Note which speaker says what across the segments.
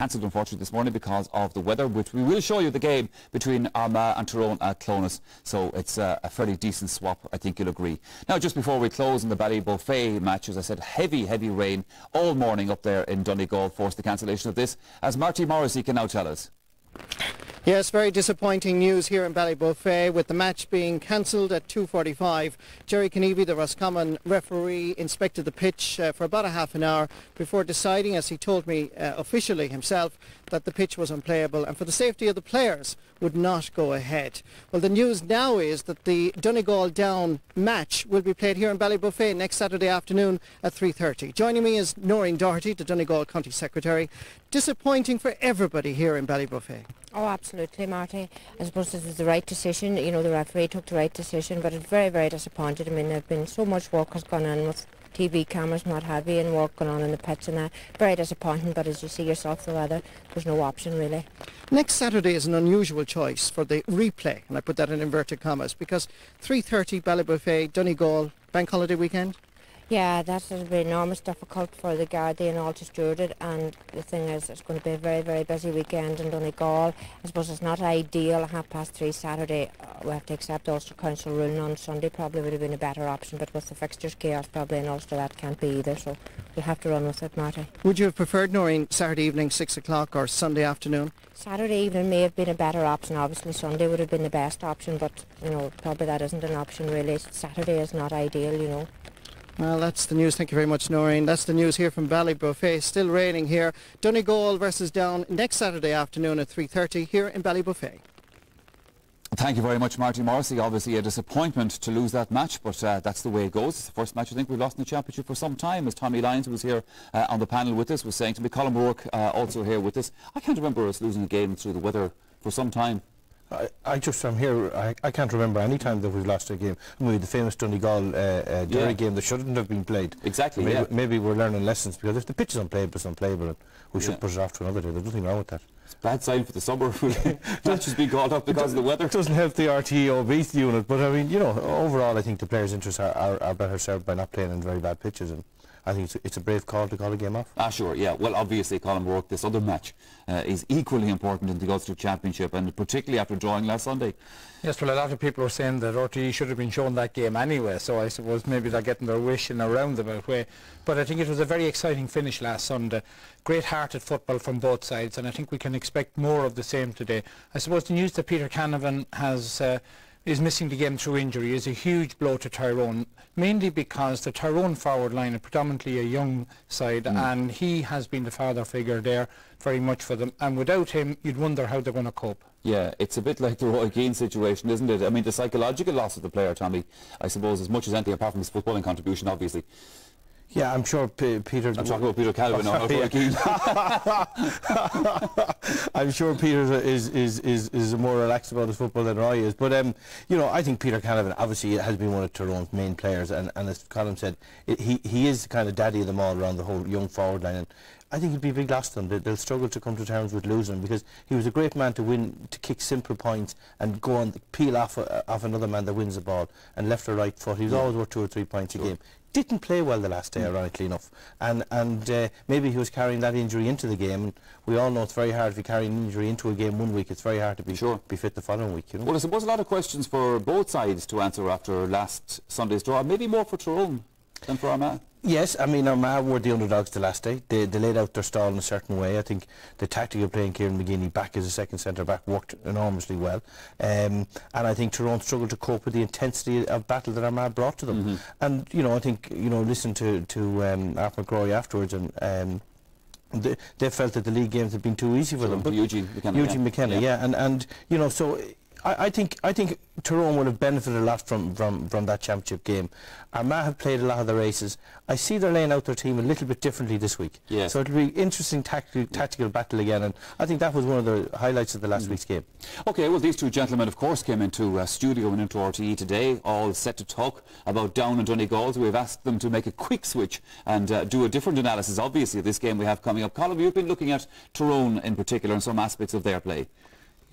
Speaker 1: cancelled unfortunately this morning because of the weather which we will show you the game between Armagh and Tyrone at Clones so it's uh, a fairly decent swap I think you'll agree. Now just before we close in the Ballybofey match as I said heavy heavy rain all morning up there in Donegal forced the cancellation of this as Marty Morrissey can now tell us.
Speaker 2: Yes, very disappointing news here in Ballybofey with the match being cancelled at 2.45. Gerry Kinneavy, the Roscommon referee, inspected the pitch uh, for about a half an hour before deciding, as he told me uh, officially himself, that the pitch was unplayable and for the safety of the players would not go ahead. Well, the news now is that the Donegal Down match will be played here in Ballybofey next Saturday afternoon at 3.30. Joining me is Noreen Doherty, the Donegal County Secretary. Disappointing for everybody here in Ballybofey.
Speaker 3: Oh, absolutely, Marty. I suppose this was the right decision. You know, the referee took the right decision, but it's very, very disappointed. I mean, there's been so much work has gone on with TV cameras, not heavy, and work going on in the pitch and that. Very disappointing, but as you see yourself, the weather, there's no option really.
Speaker 2: Next Saturday is an unusual choice for the replay, and I put that in inverted commas, because 3.30 Ballybofey, Donegal, bank holiday weekend.
Speaker 3: Yeah, that has been enormous difficult for the Gardaí and all to steward it and the thing is it's going to be a very very busy weekend in Donegal. I suppose it's not ideal half past three Saturday. Uh, we have to accept Ulster Council ruling on Sunday probably would have been a better option but with the fixtures chaos probably in Ulster that can't be either so we'll have to run with it Marty.
Speaker 2: Would you have preferred Noreen Saturday evening six o'clock or Sunday afternoon?
Speaker 3: Saturday evening may have been a better option obviously Sunday would have been the best option but you know probably that isn't an option really. Saturday is not ideal you know.
Speaker 2: Well, that's the news. Thank you very much, Noreen. That's the news here from Ballybofey. Still raining here. Donegal versus Down next Saturday afternoon at 3.30 here in Ballybofey.
Speaker 1: Thank you very much, Marty Morrissey. Obviously a disappointment to lose that match, but uh, that's the way it goes. It's the first match I think we've lost in the championship for some time. As Tommy Lyons, who was here uh, on the panel with us, was saying to me, Colm O'Rourke uh, also here with us. I can't remember us losing a game through the weather for some time.
Speaker 4: I, I just from here I, I can't remember any time that we've lost a game. I mean, the famous Donegal uh, uh, Derry yeah. game that shouldn't have been played.
Speaker 1: Exactly.
Speaker 4: Maybe,
Speaker 1: yeah.
Speaker 4: maybe we're learning lessons because if the pitch is unplayable, it's unplayable, and we should push it off to another day. There's nothing wrong with that.
Speaker 1: It's a bad sign for the summer. Matches being called up because of the weather.
Speaker 4: It doesn't help the RTE obese unit, but I mean, you know, overall, I think the players' interests are, are, are better served by not playing in very bad pitches. And I think it's a, it's a brave call to call a game off.
Speaker 1: Ah, sure, yeah. Well, obviously, Colm O'Rourke, this other match uh, is equally important in the Ulster Championship, and particularly after drawing last Sunday.
Speaker 5: Yes, well, a lot of people are saying that RTE should have been shown that game anyway, so I suppose maybe they're getting their wish in a roundabout way. But I think it was a very exciting finish last Sunday. Great-hearted football from both sides, and I think we can expect more of the same today. I suppose the news that Peter Canavan has... Uh, is missing the game through injury is a huge blow to Tyrone, mainly because the Tyrone forward line is predominantly a young side mm. and he has been the father figure there very much for them and without him you'd wonder how they're going to cope.
Speaker 1: Yeah, it's a bit like the Roy Keane situation, isn't it? I mean, the psychological loss of the player, Tommy, I suppose, as much as anything apart from his footballing contribution, obviously,
Speaker 4: yeah, I'm sure P Peter...
Speaker 1: I'm talking about Peter Calvin, Keane.
Speaker 4: I'm sure Peter is, is, is, is more relaxed about his football than Roy is. But, um, you know, I think Peter Canavan obviously has been one of Tyrone's main players. And, and as Colm said, it, he, he is kind of daddy of them all around the whole young forward line. And I think it'd be a big loss to them. They'll struggle to come to terms with losing him because he was a great man to win, to kick simple points and go on, the peel off, uh, off another man that wins the ball and left or right foot. He was yeah. always worth two or three points sure. a game didn't play well the last day, mm. ironically enough. And, and uh, maybe he was carrying that injury into the game. And we all know it's very hard if you carry an injury into a game one week. It's very hard to be, sure. be fit the following week. You know?
Speaker 1: Well, I suppose a lot of questions for both sides to answer after last Sunday's draw. Maybe more for Tyrone than for Armagh.
Speaker 4: Yes, I mean Armagh were the underdogs the last day. They, they laid out their stall in a certain way. I think the tactical playing Kieran McGeeney back as a second centre back worked enormously well. Um, and I think Tyrone struggled to cope with the intensity of battle that Armagh brought to them. Mm -hmm. And you know, I think you know, listen to to um, Art McCrory afterwards and. Um, they, they, felt that the league games had been too easy for them.
Speaker 1: But Eugene McKenna,
Speaker 4: Eugene. McKenna, yeah. yeah, and and you know, so I, I, think I think Tyrone would have benefited a lot from, from, from that championship game. Armagh have played a lot of the races. I see they're laying out their team a little bit differently this week.
Speaker 1: Yes.
Speaker 4: So it'll be interesting tactical, tactical battle again, and I think that was one of the highlights of the last mm. week's game.
Speaker 1: Okay, well these two gentlemen of course came into uh, studio and into RTE today, all set to talk about Down and Donegal. So we've asked them to make a quick switch and uh, do a different analysis, obviously, of this game we have coming up. Colm, you've been looking at Tyrone in particular and some aspects of their play.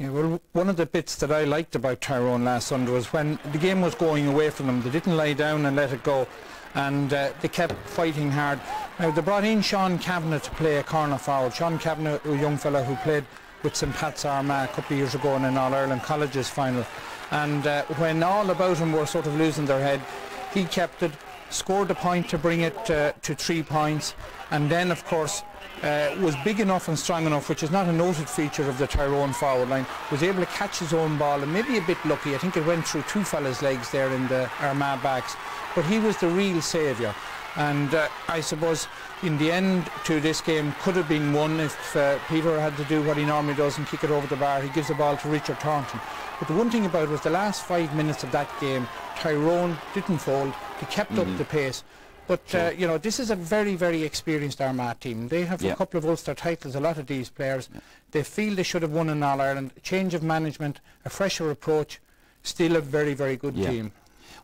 Speaker 5: Yeah, well, one of the bits that I liked about Tyrone last Sunday was when the game was going away from them, they didn't lie down and let it go. and uh, they kept fighting hard. Now they brought in Sean Cavanagh to play a corner forward. Sean Cavanagh, a young fellow who played with St Pat's Armagh a couple of years ago in an All-Ireland Colleges final. And uh, when all about him were sort of losing their head, he kept it, scored a point to bring it uh, to three points, and then of course uh, was big enough and strong enough, which is not a noted feature of the Tyrone forward line, was able to catch his own ball and maybe a bit lucky. I think it went through two fellas' legs there in the Armagh backs, but he was the real saviour. And uh, I suppose in the end to this game could have been won if uh, Peter had to do what he normally does and kick it over the bar. He gives the ball to Richard Thornton. But the one thing about it was the last five minutes of that game, Tyrone didn't fold. He kept mm -hmm. up mm-hmm. the pace. But, uh, you know, this is a very, very experienced Armagh team. They have yeah. a couple of Ulster titles, a lot of these players. Yeah. They feel they should have won in All-Ireland. Change of management, a fresher approach, still a very, very good yeah. team.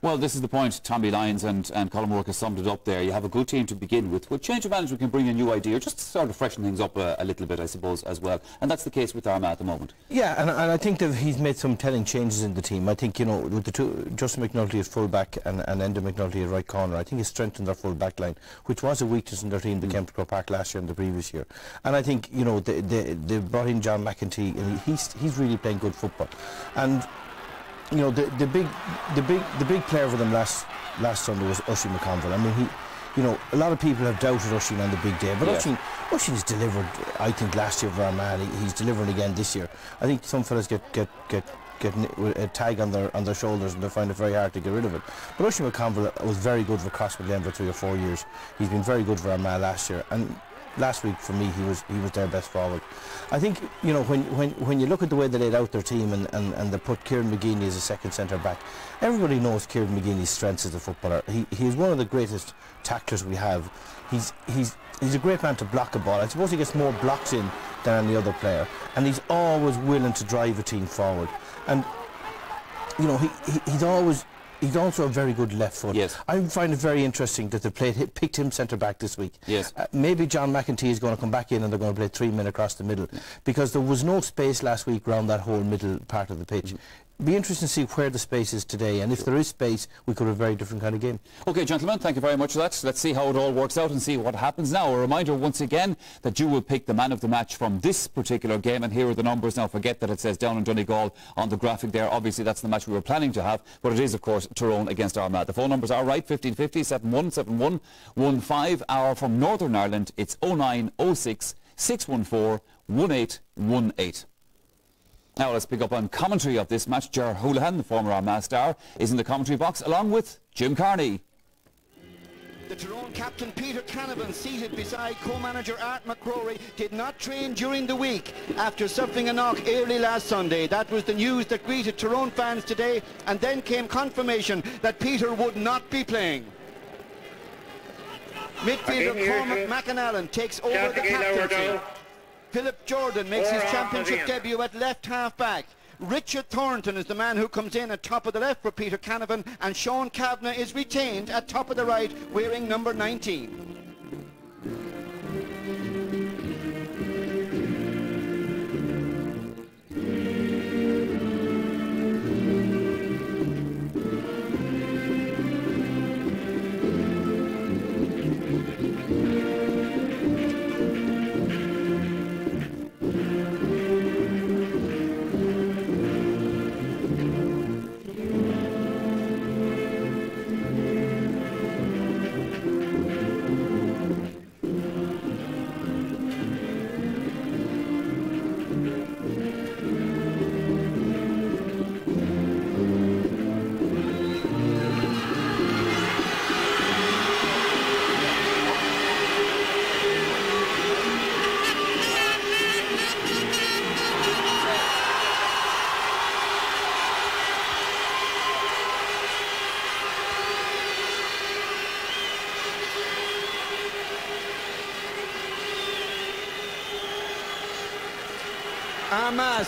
Speaker 1: Well, this is the point. Tommy Lyons and, and Colm O'Rourke has summed it up there. You have a good team to begin with. With change of management can bring a new idea, just to sort of freshen things up a, a, little bit, I suppose, as well. And that's the case with Armagh at the moment.
Speaker 4: Yeah, and, and I think that he's made some telling changes in the team. I think, you know, with the two, Justin McNulty at full-back and, and Enda McNulty at right corner, I think he's strengthened their full-back line, which was a weakness in their team, the mm. Kemp Park last year and the previous year. And I think, you know, they, they, they brought in John McEntee, and he's, he's really playing good football. And you know, the, the big, the big, the big player for them last last Sunday was Oisín McConville. I mean, he, you know, a lot of people have doubted Oisín on the big day, but yeah. Oisín has delivered. I think last year for Armagh, he's delivering again this year. I think some fellas get get get get a tag on their on their shoulders and they find it very hard to get rid of it. But Oisín McConville was very good for Crossmaglen for three or four years. He's been very good for Armagh last year, and last week for me he was he was their best forward. I think you know when when when you look at the way they laid out their team and and, and they put Kieran McGeeney as a second centre back, everybody knows Kieran McGeeney's strengths as a footballer. He he's one of the greatest tacklers we have. He's he's he's a great man to block a ball. I suppose he gets more blocks in than any other player, and he's always willing to drive a team forward. And you know he, he he's always he's also a very good left foot.
Speaker 1: Yes.
Speaker 4: I find it very interesting that they played picked him centre back this week.
Speaker 1: Yes.
Speaker 4: Uh, maybe John McEntee is going to come back in and they're going to play three men across the middle because there was no space last week around that whole middle part of the pitch. Mm -hmm be interesting to see where the space is today and if there is space we could have a very different kind of game.
Speaker 1: Okay gentlemen thank you very much for that. Let's see how it all works out and see what happens now. A reminder once again that you will pick the man of the match from this particular game and here are the numbers. Now forget that it says down in Donegal on the graphic there. Obviously that's the match we were planning to have but it is of course Tyrone against Armagh. The phone numbers are right 1550 7171 15 hour from Northern Ireland it's 0906 614 1818. Now let's pick up on commentary of this match. Ger Houlihan, the former Armagh star, is in the commentary box along with Jim Carney.
Speaker 6: The Tyrone captain Peter Canavan, seated beside co-manager Art McCrory, did not train during the week after suffering a knock early last Sunday. That was the news that greeted Tyrone fans today, and then came confirmation that Peter would not be playing. Midfielder Cormac McAnallen takes over the captaincy. Philip Jordan makes his oh, championship debut at left half back. Richard Thornton is the man who comes in at top of the left for Peter Canavan and Sean Cavanagh is retained at top of the right wearing number 19.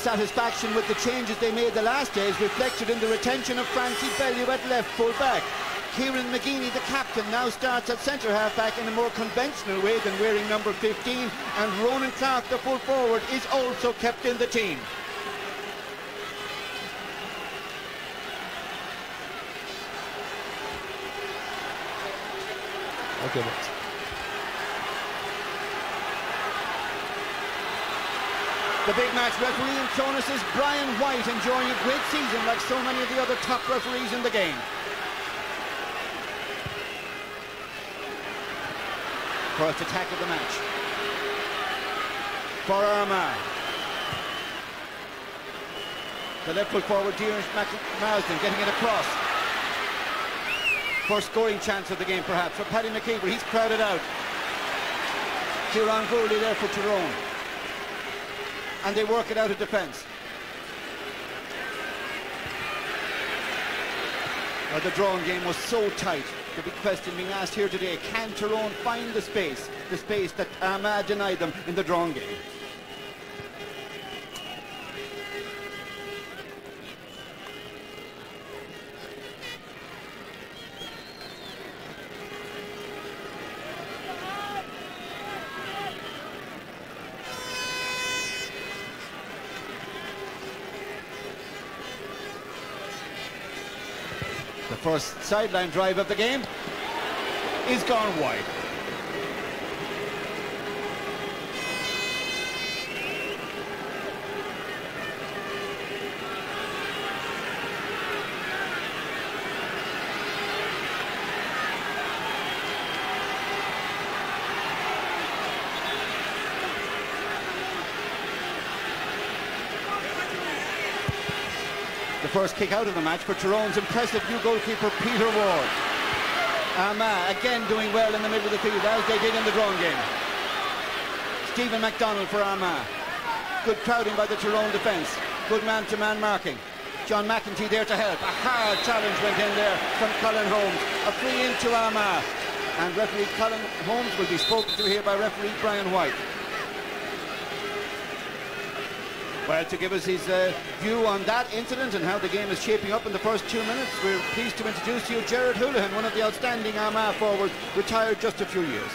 Speaker 6: Armagh's satisfaction with the changes they made the last day is reflected in the retention of Francie Bellew at left full back. Kieran McGeeney, the captain, now starts at centre half back in a more conventional way than wearing number 15 and Ronan Clarke, the full forward, is also kept in the team.
Speaker 7: Okay, boys.
Speaker 6: The big match referee in Clones is Brian White, enjoying a great season like so many of the other top referees in the game. First attack of the match. For Armagh. The left foot forward, Diarmuid Marsden getting it across. First scoring chance of the game perhaps for Paddy McKeever. He's crowded out. Kieran Gourley there for Tyrone and they work it out of defence. Well, the drawing game was so tight. The big question being asked here today, can Tyrone find the space, the space that Armagh denied them in the drawing game? First sideline drive of the game is gone wide. First kick out of the match for Tyrone's impressive new goalkeeper Peter Ward. Armagh again doing well in the middle of the field as they did in the drawn game. Stephen McDonnell for Armagh. Good crowding by the Tyrone defence. Good man-to-man -man marking. John McEntee there to help. A hard challenge went in there from Colin Holmes. A free into Armagh. And referee Colin Holmes will be spoken to here by referee Brian White. Well, to give us his uh, view on that incident and how the game is shaping up in the first two minutes, we're pleased to introduce to you Gerard Houlihan, one of the outstanding Armagh forwards, retired just a few years.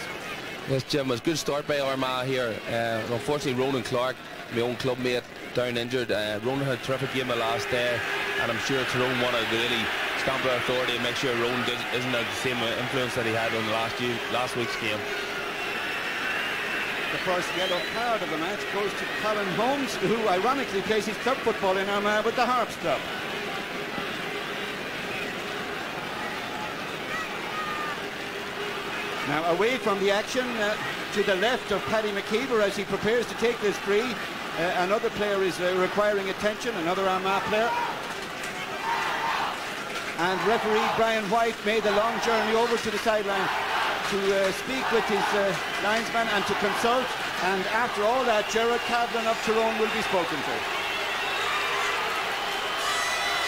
Speaker 7: Yes, Jim, was a good start by Armagh here. Uh, unfortunately, Ronan Clarke, my own club mate, down injured. Uh, Ronan had a terrific game the last day, and I'm sure Tyrone wanted to really stamp their authority and make sure Ronan isn't the same influence that he had on last, year, last week's game.
Speaker 6: The first yellow card of the match goes to Colin Holmes, who ironically plays his club football in Armagh with the Harps Club. Now away from the action uh, to the left of Paddy McKeever as he prepares to take this free. Uh, another player is uh, requiring attention, another Armagh player. And referee Brian White made the long journey over to the sideline to uh, speak with his uh, linesman and to consult. And after all that, Gerard Cavlan of Tyrone will be spoken to.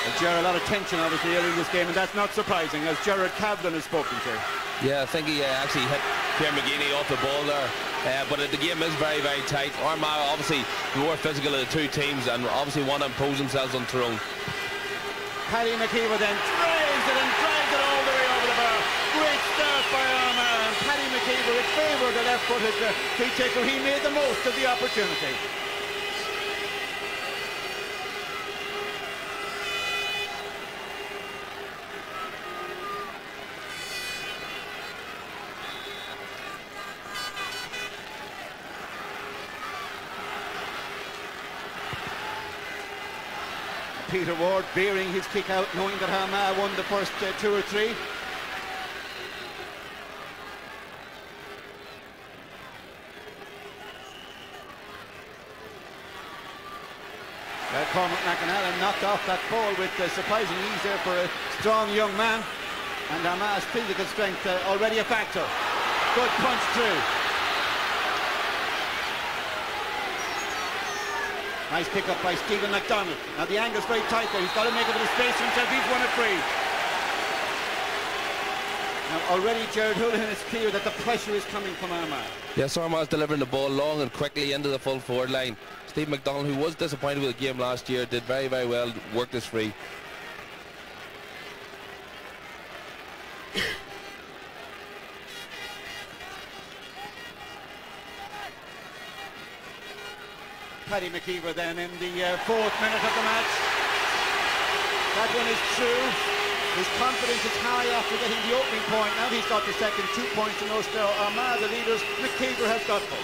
Speaker 6: And Gerard, a lot of tension obviously here in this game, and that's not surprising as Gerard Cavlan is spoken to.
Speaker 7: Yeah, I think he uh, actually hit Pierre McGeeney off the ball there. Uh, but the game is very, very tight. Armagh obviously more physical of the two teams and obviously want to impose themselves on Tyrone.
Speaker 6: Paddy McKeever then drives it and drives it all the way over the bar. Great start by Armagh and Paddy McKeever in favour the left-footed uh, free taker. He made the most of the opportunity. Peter Ward bearing his kick out, knowing that Armagh won the first uh, two or three. Uh, Cormac McAnallen knocked off that ball with uh, surprising ease there for a strong young man. And Armagh's physical strength uh, already a factor. Good punch through. Nice pick up by Stephen McDonnell. Now the angle's very tight there. He's got to make a bit of space for himself. He's won it free. Now already Gerard Houlihan is clear that the pressure is coming from Armagh.
Speaker 7: Yes, Armagh's delivering the ball long and quickly into the full forward line. Steve McDonnell, who was disappointed with the game last year, did very, very well, worked this free.
Speaker 6: Paddy McKeever then in the uh, fourth minute of the match. That one is true. His confidence is high after getting the opening point. Now he's got the second, two points in Ulster. Armagh, the leaders. McKeever has got both.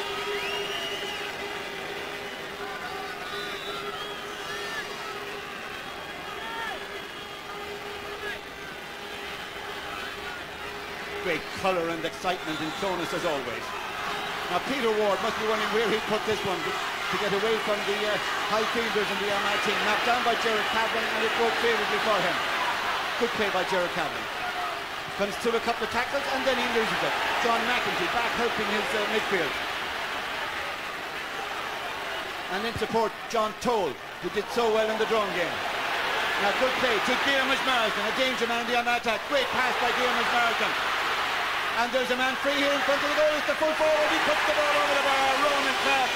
Speaker 6: Great colour and excitement in Clones as always. Now Peter Ward must be wondering where he put this one to, to get away from the uh, high fielders in the Armagh team. Knocked down by Jared Cavan and it broke favourably for him. Good play by Jared Cavan. Comes through a couple of tackles and then he loses it. John McEntee back helping his uh, midfield. And in support, John Toal, who did so well in the drone game. Now good play to Diarmuid Marsden, a danger man in the attack. Great pass by Diarmuid Marsden. And there's a man free here in front of the goal. It's the full forward. He puts the ball over the bar. Ronan Clarke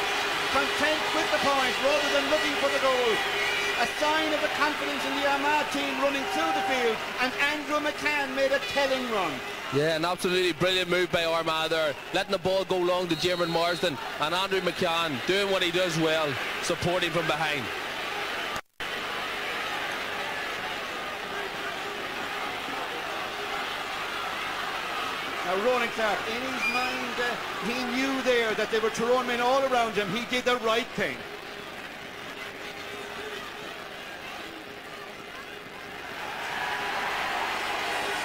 Speaker 6: content with the point rather than looking for the goal. A sign of the confidence in the Armagh team running through the field. And Andrew McCann made a telling run.
Speaker 7: Yeah, an absolutely brilliant move by Armagh there, letting the ball go long to Diarmuid Marsden and Andrew McCann doing what he does well, supporting from behind.
Speaker 6: Now Ronan Clarke, in his mind, uh, he knew there that there were Tyrone men all around him. He did the right thing.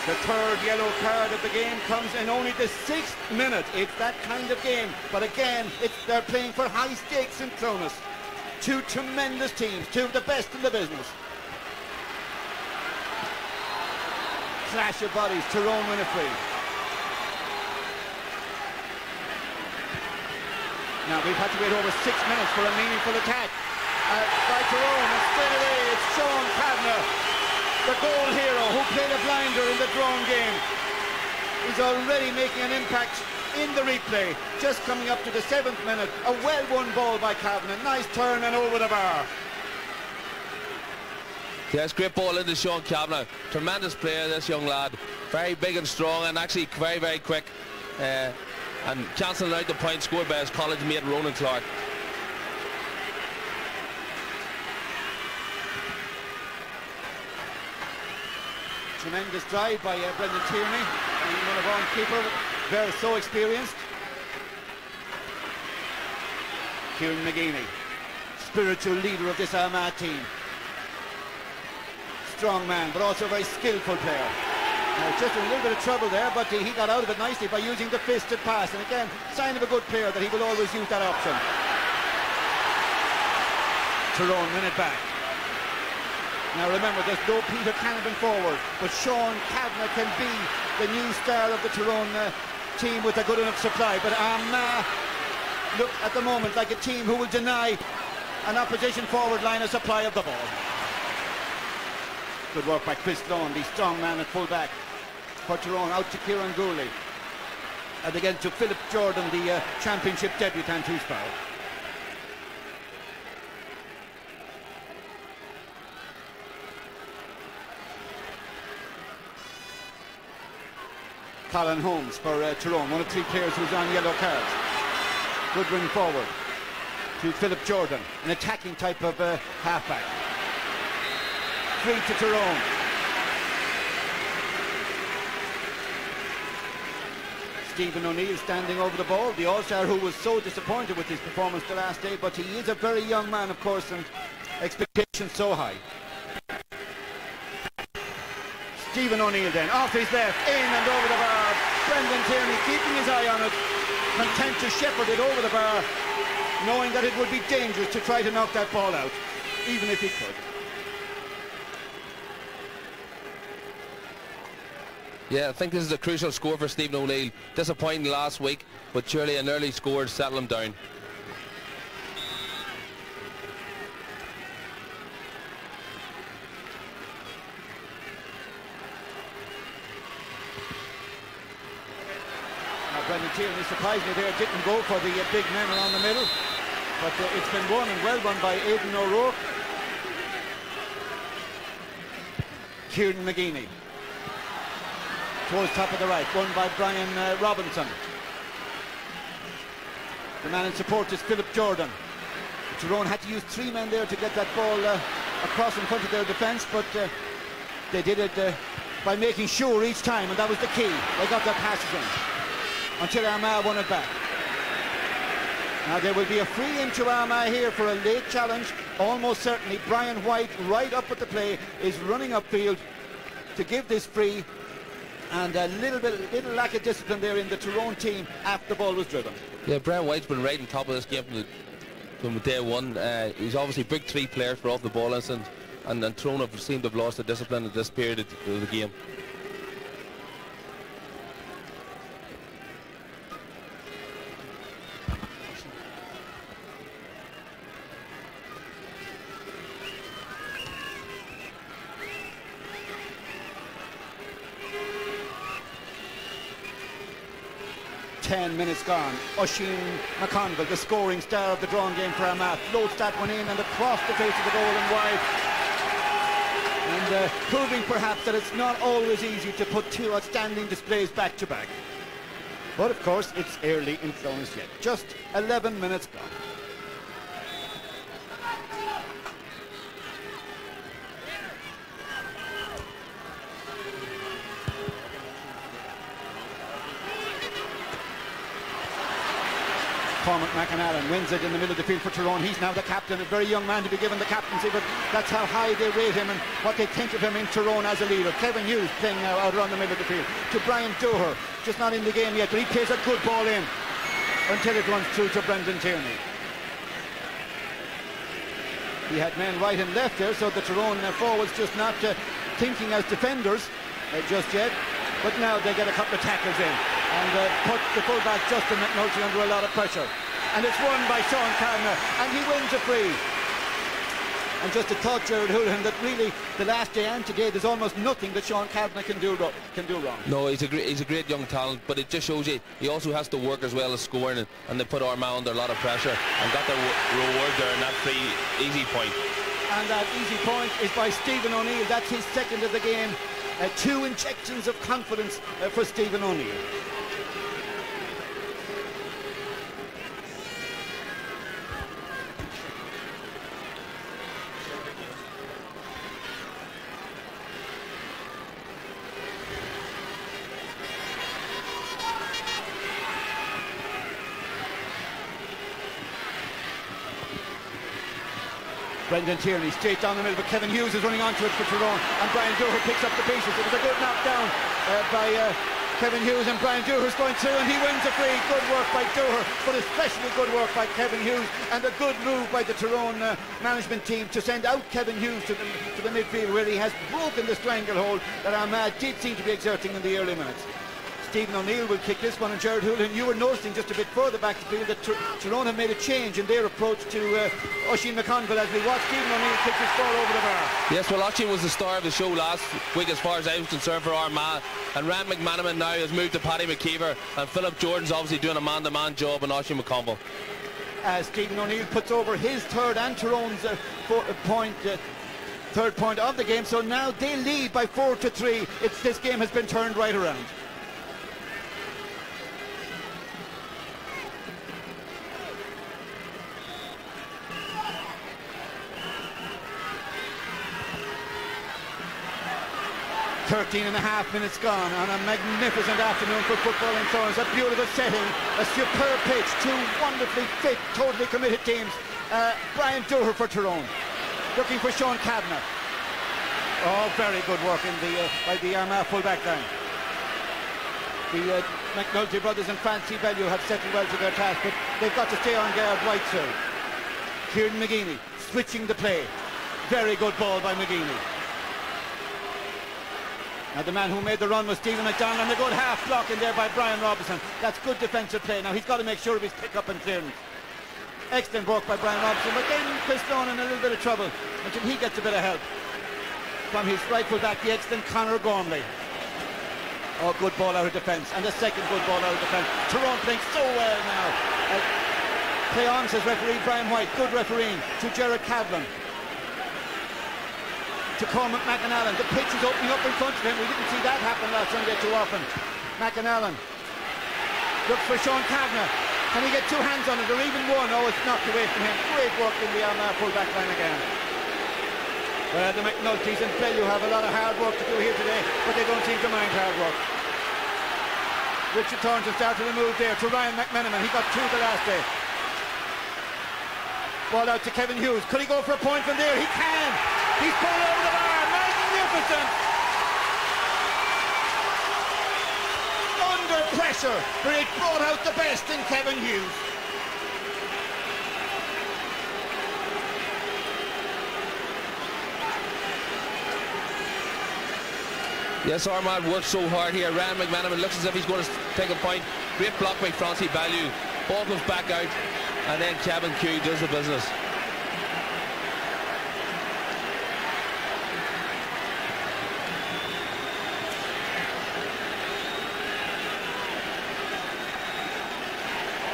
Speaker 6: The third yellow card of the game comes in only the sixth minute. It's that kind of game. But again, they're playing for high stakes in Clones. Two tremendous teams, two of the best in the business. Clash of bodies, Tyrone free. Now we've had to wait over six minutes for a meaningful attack uh, by Tyrone, and straight away it's Sean Cavanagh, the goal hero who played a blinder in the drawn game. is already making an impact in the replay, just coming up to the seventh minute. A well-won ball by Cavanagh, nice turn and over the bar.
Speaker 7: Yes, great ball into Sean Cavanagh. Tremendous player, this young lad. Very big and strong and actually very, very quick. Uh, and cancelling out the point scored by his college mate Ronan Clarke.
Speaker 6: Tremendous drive by uh, Brendan Tierney, of our keeper, very so experienced. Kieran McGeeney, spiritual leader of this Armagh team. Strong man, but also a very skillful player. Now, just a little bit of trouble there, but he got out of it nicely by using the fisted pass. And again, sign of a good player that he will always use that option. Tyrone win it back. Now remember, there's no Peter Canavan forward, but Sean Cavanagh can be the new star of the Tyrone uh, team with a good enough supply. But Armagh look at the moment like a team who will deny an opposition forward line a supply of the ball. Good work by Chris Lawn, the strong man at full back. For Tyrone, out to Kieran Gourley. And again to Philip Jordan, the uh, championship debutant who's fouled. Colin Holmes for uh, Tyrone, one of three players who's on yellow cards. Good run forward to Philip Jordan, an attacking type of uh, halfback. Three to Tyrone. Stephen O'Neill standing over the ball, the All-Star who was so disappointed with his performance the last day, but he is a very young man, of course, and expectations so high. Stephen O'Neill then, off his left, in and over the bar. Brendan Tierney keeping his eye on it, content to shepherd it over the bar, knowing that it would be dangerous to try to knock that ball out, even if he could.
Speaker 7: Yeah, I think this is a crucial score for Stephen O'Neill. Disappointing last week, but surely an early score to settle him down.
Speaker 6: Brendan Tierney surprised me there, didn't go for the uh, big men around the middle, but uh, it's been won and well won by Aidan O'Rourke. Kieran McGeeney towards top of the right, won by Brian uh, Robinson. The man in support is Philip Jordan. Tyrone had to use three men there to get that ball uh, across in front of their defence, but uh, they did it uh, by making sure each time, and that was the key. They got their passes in until Armagh won it back. Now there will be a free into Armagh here for a late challenge, almost certainly. Brian White, right up at the play, is running upfield to give this free, and a little bit, little lack of discipline there in the Tyrone team after the ball was driven.
Speaker 7: Yeah, Brian White's been right on top of this game from, the, from day one. Uh, he's obviously big three players for off the ball instance, and, and Tyrone have seemed to have lost the discipline at this period of the game.
Speaker 6: Ten minutes gone. Oisin McConville, the scoring star of the drawn game for Armagh, floats that one in and across the face of the goal and wide. And uh, proving perhaps that it's not always easy to put two outstanding displays back to back. But of course, it's early influence yet. Just 11 minutes gone. Cormac McAnallen wins it in the middle of the field for Tyrone. He's now the captain, a very young man to be given the captaincy, but that's how high they rate him and what they think of him in Tyrone as a leader. Kevin Hughes playing now out around the middle of the field to Brian Dooher, just not in the game yet, but he plays a good ball in until it runs through to Brendan Tierney. He had men right and left there, so the Tyrone uh, forwards just not uh, thinking as defenders uh, just yet. But now they get a couple of tackles in and uh, put the fullback Justin McNulty under a lot of pressure. And it's won by Sean Cavanagh, and he wins a free. And just a thought, Gerard Houlihan, that really the last day and today there's almost nothing that Sean Cavanagh can do can do wrong.
Speaker 7: No, he's a great he's a great young talent, but it just shows you he also has to work as well as scoring, and, and they put Armagh under a lot of pressure and got the reward there in that free easy point.
Speaker 6: And that easy point is by Stephen O'Neill. That's his second of the game. Uh, two injections of confidence uh, for Stephen O'Neill. Brendan Tierney straight down the middle, but Kevin Hughes is running onto it for Tyrone, and Brian Dooher picks up the pieces. It was a good knockdown uh, by uh, Kevin Hughes, and Brian Dooher's going through, and he wins a free. Good work by Dooher, but especially good work by Kevin Hughes, and a good move by the Tyrone uh, management team to send out Kevin Hughes to the, to the midfield, where he has broken the stranglehold that Armagh did seem to be exerting in the early minutes. Stephen O'Neill will kick this one and Gerard Houlihan you were noticing just a bit further back the field that Tyrone have made a change in their approach to uh, McConville as we watch. Stephen O'Neill kick his ball over the bar.
Speaker 7: Yes, well Oisin was the star of the show last week as far as I was concerned for Armagh. And Ryan McMenamin now has moved to Paddy McKeever and Philip Jordan's obviously doing a man-to-man job on Oisin McConville.
Speaker 6: As Stephen O'Neill puts over his third and Tyrone's uh, four, uh, point uh, third point of the game. So now they lead by four to three. It's this game has been turned right around 13 and a half minutes gone on a magnificent afternoon for football in Thorns. A beautiful setting, a superb pitch, two wonderfully fit, totally committed teams. Uh, Brian Dooher for Tyrone, looking for Sean Cavanagh. Oh, very good work in the, uh, by the Armagh full-back line. The uh, McNulty brothers and Francie Bellew have settled well to their task, but they've got to stay on guard right through. Kieran McGeeney switching the play. Very good ball by McGeeney. Now the man who made the run was Stephen McDonnell and a good half block in there by Brian Robinson. That's good defensive play. Now he's got to make sure of his pick up and clearance. Excellent work by Brian Robinson, but then Chris Lawn in a little bit of trouble until he gets a bit of help from his rightful back, the excellent Conor Gormley. Oh, good ball out of defence, and the second good ball out of defence. Tyrone playing so well now. Uh, play on, says referee Brian White. Good refereeing to Gerard Cavlan to Cormac McAnallen. The pitch is opening up in front of him. We didn't see that happen last Sunday too often. McAnallen looks for Sean Cavanagh. Can he get two hands on it or even one? Oh, it's knocked away from him. Great work in the Armagh full-back line again. Well, the McNultys and Bellew have a lot of hard work to do here today, but they don't seem to mind hard work. Richard Thornton started to move there to Ryan McMenamin. He got two the last day. Ball out to Kevin Hughes. Could he go for a point from there? He can. He's pulled over the bar. Magnificent. Under pressure, but it brought out the best in Kevin Hughes.
Speaker 7: Yes, Armagh worked so hard here. Ryan McMenamin looks as if he's going to take a point. Great block by Francie Bellew. Ball comes back out, and then Kevin Hughes does the business.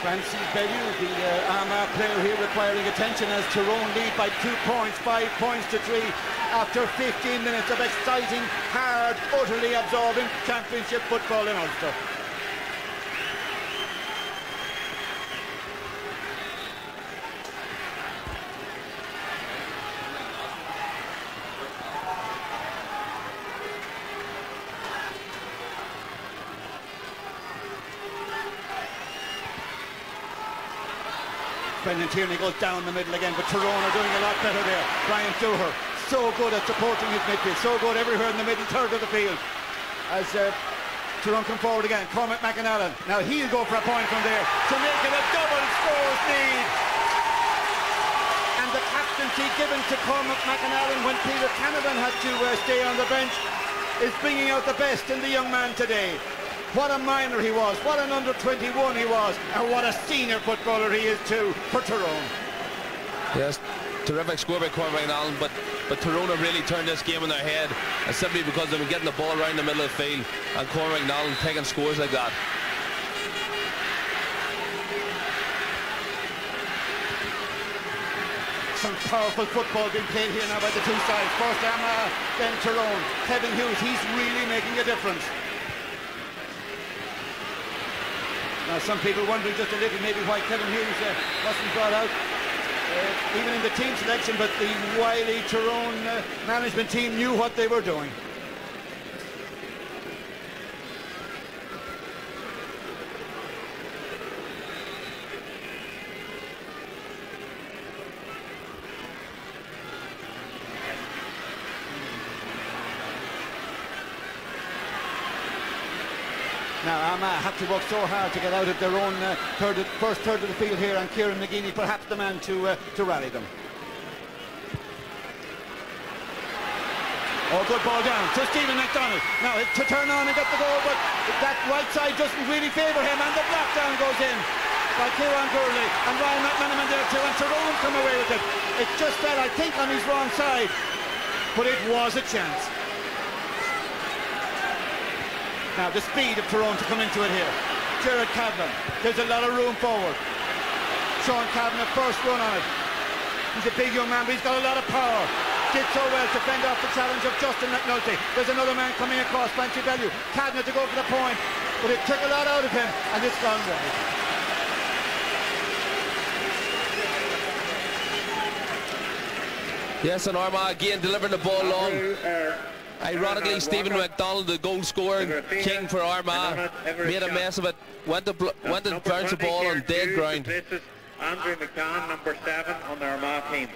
Speaker 6: Francis Bellew, the uh, Armagh player here requiring attention as Tyrone lead by two points, five points to three after 15 minutes of exciting, hard, utterly absorbing championship football in Ulster. Brendan Tierney goes down the middle again, but Tyrone are doing a lot better there. Brian Dooher, so good at supporting his midfield, so good everywhere in the middle third of the field. As uh, Tyrone come forward again, Cormac McAnallen. Now he'll go for a point from there to make it a double scores lead. And the captaincy given to Cormac McAnallen when Peter Canavan had to uh, stay on the bench is bringing out the best in the young man today. What a minor he was, what an under 21 he was, and what a senior footballer he is too for Tyrone.
Speaker 7: Yes, terrific score by Cormac McAnallen, but, but Tyrone have really turned this game on their head, and simply because they've been getting the ball around the middle of the field, and Cormac McAnallen taking scores like that.
Speaker 6: Some powerful football being played here now by the two sides. First Armagh, then Tyrone. Kevin Hughes, he's really making a difference. Now, some people wondering just a little maybe why Kevin Hughes uh, wasn't brought out, uh, even in the team selection, but the wily Tyrone uh, management team knew what they were doing. Now Armagh have to work so hard to get out of their own uh, third, first third of the field here, and Kieran McGeeney perhaps the man to uh, to rally them. Oh, good ball down to Stephen McDonnell. Now to turn on and get the goal, but that right side doesn't really favour him, and the block down goes in by Kieran Gourley and Ryan McMenamin there too, and Tyrone come away with it. It just fell, I think, on his wrong side, but it was a chance. Now the speed of Tyrone to come into it here. Jared Kavanagh, there's a lot of room forward. Sean Cavanagh first run on it. He's a big young man, but he's got a lot of power. Did so well to fend off the challenge of Justin McNulty. There's another man coming across, Francie Bellew. Cavanagh to go for the point, but it took a lot out of him, and it's gone wide.
Speaker 7: Yes, and Armagh again delivering the ball long. Ironically, Stephen McDonnell, the goal scoring king for Armagh, made a mess of it. Went to went to bounce the ball on dead ground.
Speaker 8: This is Andrew McCann, number seven on the Armagh team.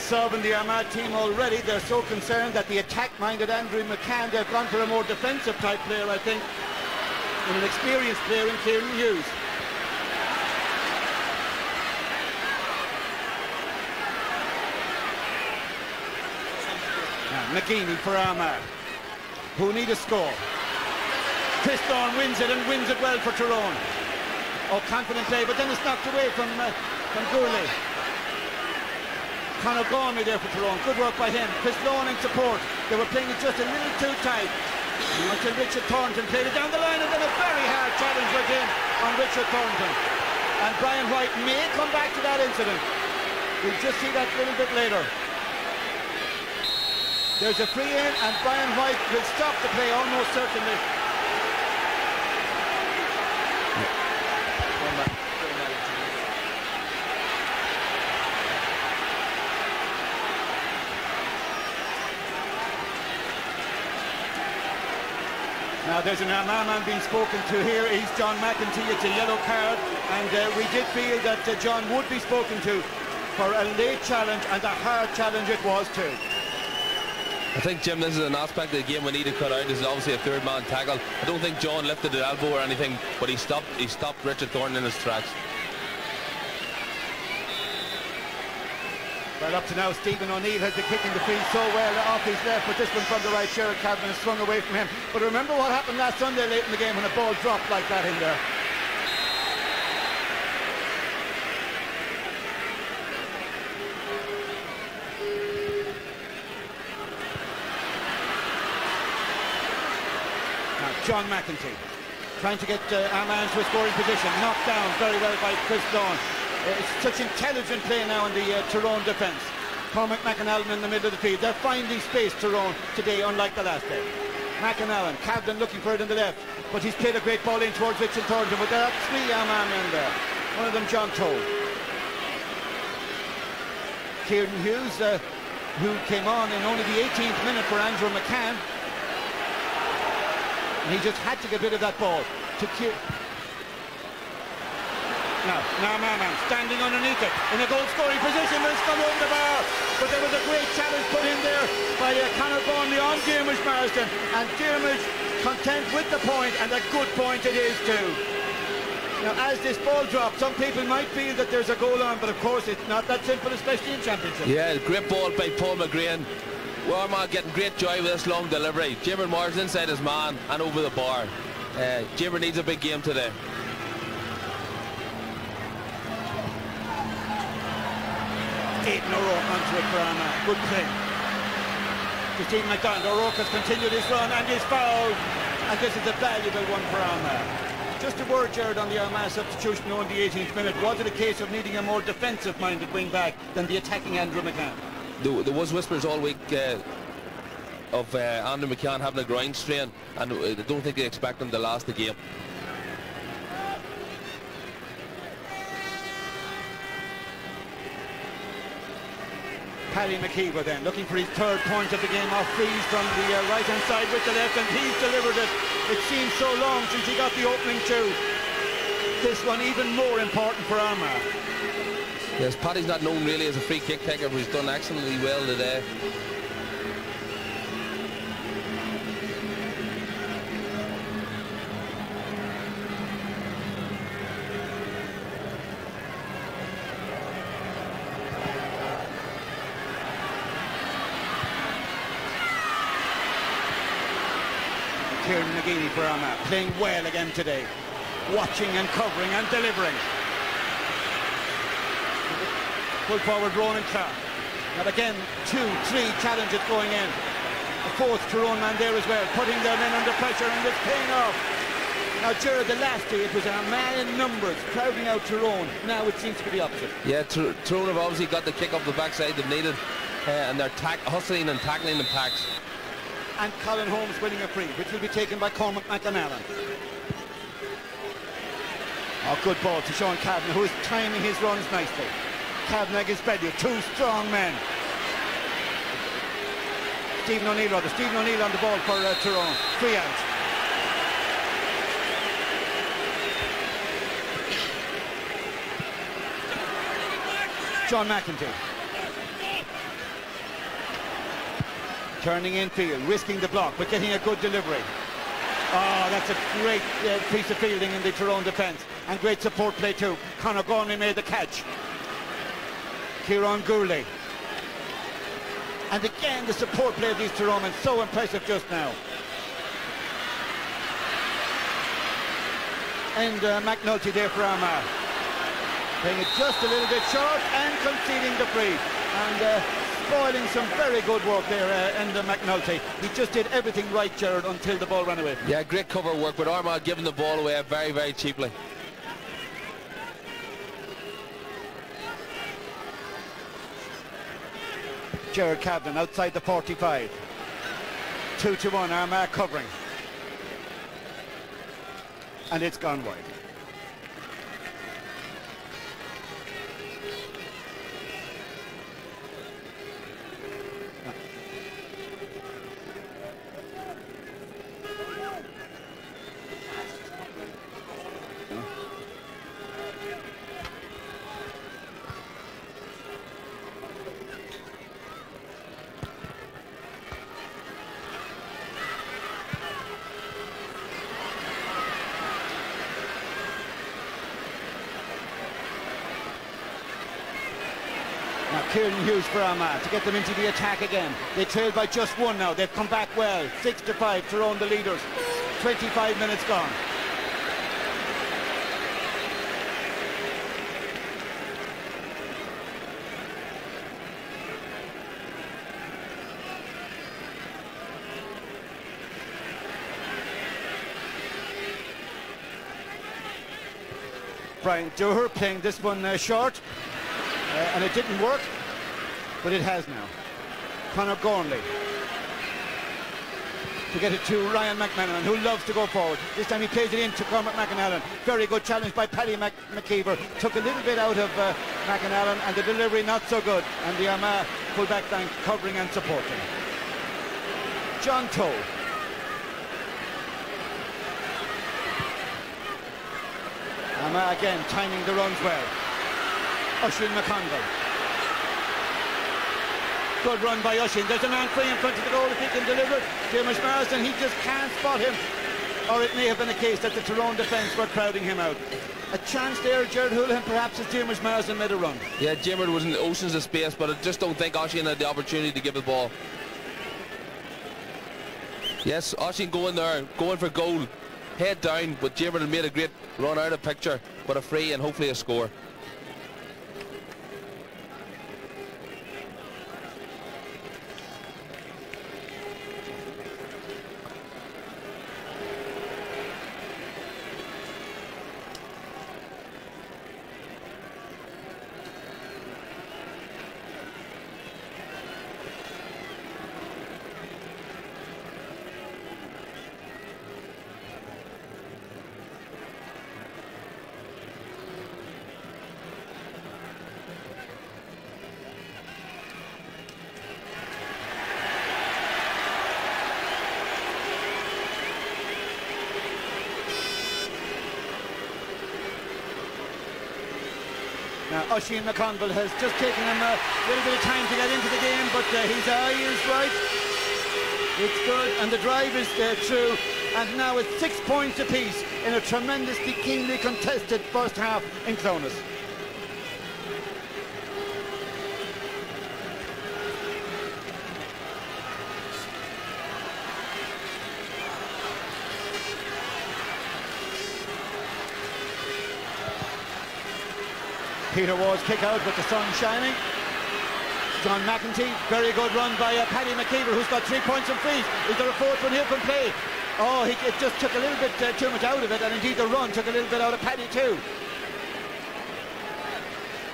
Speaker 6: Now a sub in the Armagh team already. They're so concerned that the attack-minded Andrew McCann, they've gone for a more defensive type player, I think, and an experienced player in Kieran Hughes. Now McGeeney for Armagh, who need a score. Chris Thorne wins it and wins it well for Tyrone. Oh, confident play, but then it's knocked away from, uh, from Gourley. Conor Gormley there for Tyrone. Good work by him. Chris Lawn in support. They were playing it just a little too tight. Until Richard Thornton played it down the line and then a very hard challenge again on Richard Thornton. And Brian White may come back to that incident. We'll just see that a little bit later. There's a free in, and Brian White will stop the play almost certainly. Now there's an man being spoken to here. He's John McEntee. It's a yellow card, and uh, we did feel that uh, John would be spoken to for a late challenge, and a hard challenge it was too.
Speaker 7: I think, Jim, this is an aspect of the game we need to cut out. This is obviously a third man tackle. I don't think John lifted the elbow or anything, but he stopped he stopped Richard Thornton in his tracks.
Speaker 6: Well, up to now, Stephen O'Neill has been kicking the field so well off his left, but this one from the right, Gerard Cavlan has swung away from him. But remember what happened last Sunday late in the game when a ball dropped like that in there. Now, John McEntee trying to get uh, Armagh into a scoring position. Knocked down very well by Chris Lawn. It's such intelligent play now in the uh, Tyrone defence. Cormac McAnallen in the middle of the field. They're finding space, Tyrone, today, unlike the last day. McAnallen, Cavlan looking for it in the left, but he's played a great ball in towards Richard Thornton, but there are three Armagh men in there. One of them, John Toal. Kieran Hughes, uh, who came on in only the 18th minute for Andrew McCann. And he just had to get rid of that ball to Kieran. Now, now Marman standing underneath it in a goal scoring position, but it's come over the bar. But there was a great challenge put in there by uh, Conor Bonnelly on Diarmuid Marsden. And Diarmuid content with the point, and a good point it is too. Now, as this ball drops, some people might feel that there's a goal on, but of course it's not that simple, especially in championship.
Speaker 7: Yeah, great ball by Paul McGrane. Armagh getting great joy with this long delivery. Jimmer Marsden inside his man and over the bar. Uh, Jimmer needs a big game today.
Speaker 6: Aidan O'Rourke onto it for Armagh. Good play. Stephen McDonnell. O'Rourke has continued his run and is fouled. And this is a valuable one for Armagh. Just a word, Gerard, on the Armagh substitution on the 18th minute. Was it a case of needing a more defensive-minded wing-back than the attacking Andrew McCann?
Speaker 7: There, there was whispers all week uh, of uh, Andrew McCann having a groin strain, and I don't think they expect him to last the game.
Speaker 6: Paddy McKeever then, looking for his third point of the game off freeze from the uh, right-hand side with the left, and he's delivered it. It seems so long since he got the opening too. This one even more important for Armagh.
Speaker 7: Yes, Paddy's not known really as a free kick taker, but he's done excellently well today.
Speaker 6: Playing well again today. Watching and covering and delivering. Pull forward Ronan Clarke. And again, two, three challenges going in. A fourth Tyrone man there as well, putting their men under pressure and it's paying off. Now, Gerard, the last day it was a man in numbers crowding out Tyrone. Now it seems to be the opposite.
Speaker 7: Yeah, Tyrone have obviously got the kick off the backside they've needed, uh, and they're hustling and tackling in packs.
Speaker 6: And Colin Holmes winning a free, which will be taken by Cormac McAnallen. Oh, good ball to Sean Cavanagh, who is timing his runs nicely. Cavanagh against Bellew, two strong men. Stephen O'Neill rather, Stephen O'Neill on the ball for uh, Tyrone. Free out. John McEntee. Turning infield, risking the block, but getting a good delivery. Oh, that's a great uh, piece of fielding in the Tyrone defence. And great support play too. Conor Gormley made the catch. Kieran Gourley. And again, the support play of these Tyrone so impressive just now. And uh, McNulty there for Armagh. Playing it just a little bit short and conceding the free. And uh, spoiling some very good work there, uh, Enda McNulty. He just did everything right, Gerard, until the ball ran away.
Speaker 7: Yeah, great cover work, but Armagh giving the ball away very, very cheaply.
Speaker 6: Gerard Cavlan outside the 45. Two to one, Armagh covering. And it's gone wide. Hughes for Armagh to get them into the attack again. They trail by just one now. They've come back well. Six to five. Tyrone the leaders. 25 minutes gone. Brian Dooher playing this one uh, short. Uh, and it didn't work, but it has now. Conor Gormley to get it to Ryan McMenamin, who loves to go forward. This time he plays it in to Cormac McAnallen. Very good challenge by Paddy Mc McKeever. Took a little bit out of uh, McAnallen, and the delivery not so good. And the Armagh full-back line covering and supporting. John Toal. Armagh again timing the runs well. Oisin McConville. Good run by Oisin. There's a man free in front of the goal if he can deliver. Diarmuid Marsden, he just can't spot him. Or it may have been a case that the Tyrone defence were crowding him out. A chance there, Gerard Houlihan, perhaps as Diarmuid Marsden made a run.
Speaker 7: Yeah, Diarmuid was in the oceans of space, but I just don't think Oisin had the opportunity to give the ball. Yes, Oisin going there, going for goal. Head down, but had made a great run out of picture, but a free and hopefully a score.
Speaker 6: Oisin McConville has just taken him a little bit of time to get into the game, but uh, his eye is right. It's good, and the drive is uh, true. And now it's six points apiece in a tremendously keenly contested first half in Clones. Peter Ward's kick out with the sun shining. John McEntee, very good run by uh, Paddy McKeever, who's got three points from freeze. Is there a fourth one here from play? Oh, he, it just took a little bit uh, too much out of it, and indeed the run took a little bit out of Paddy too.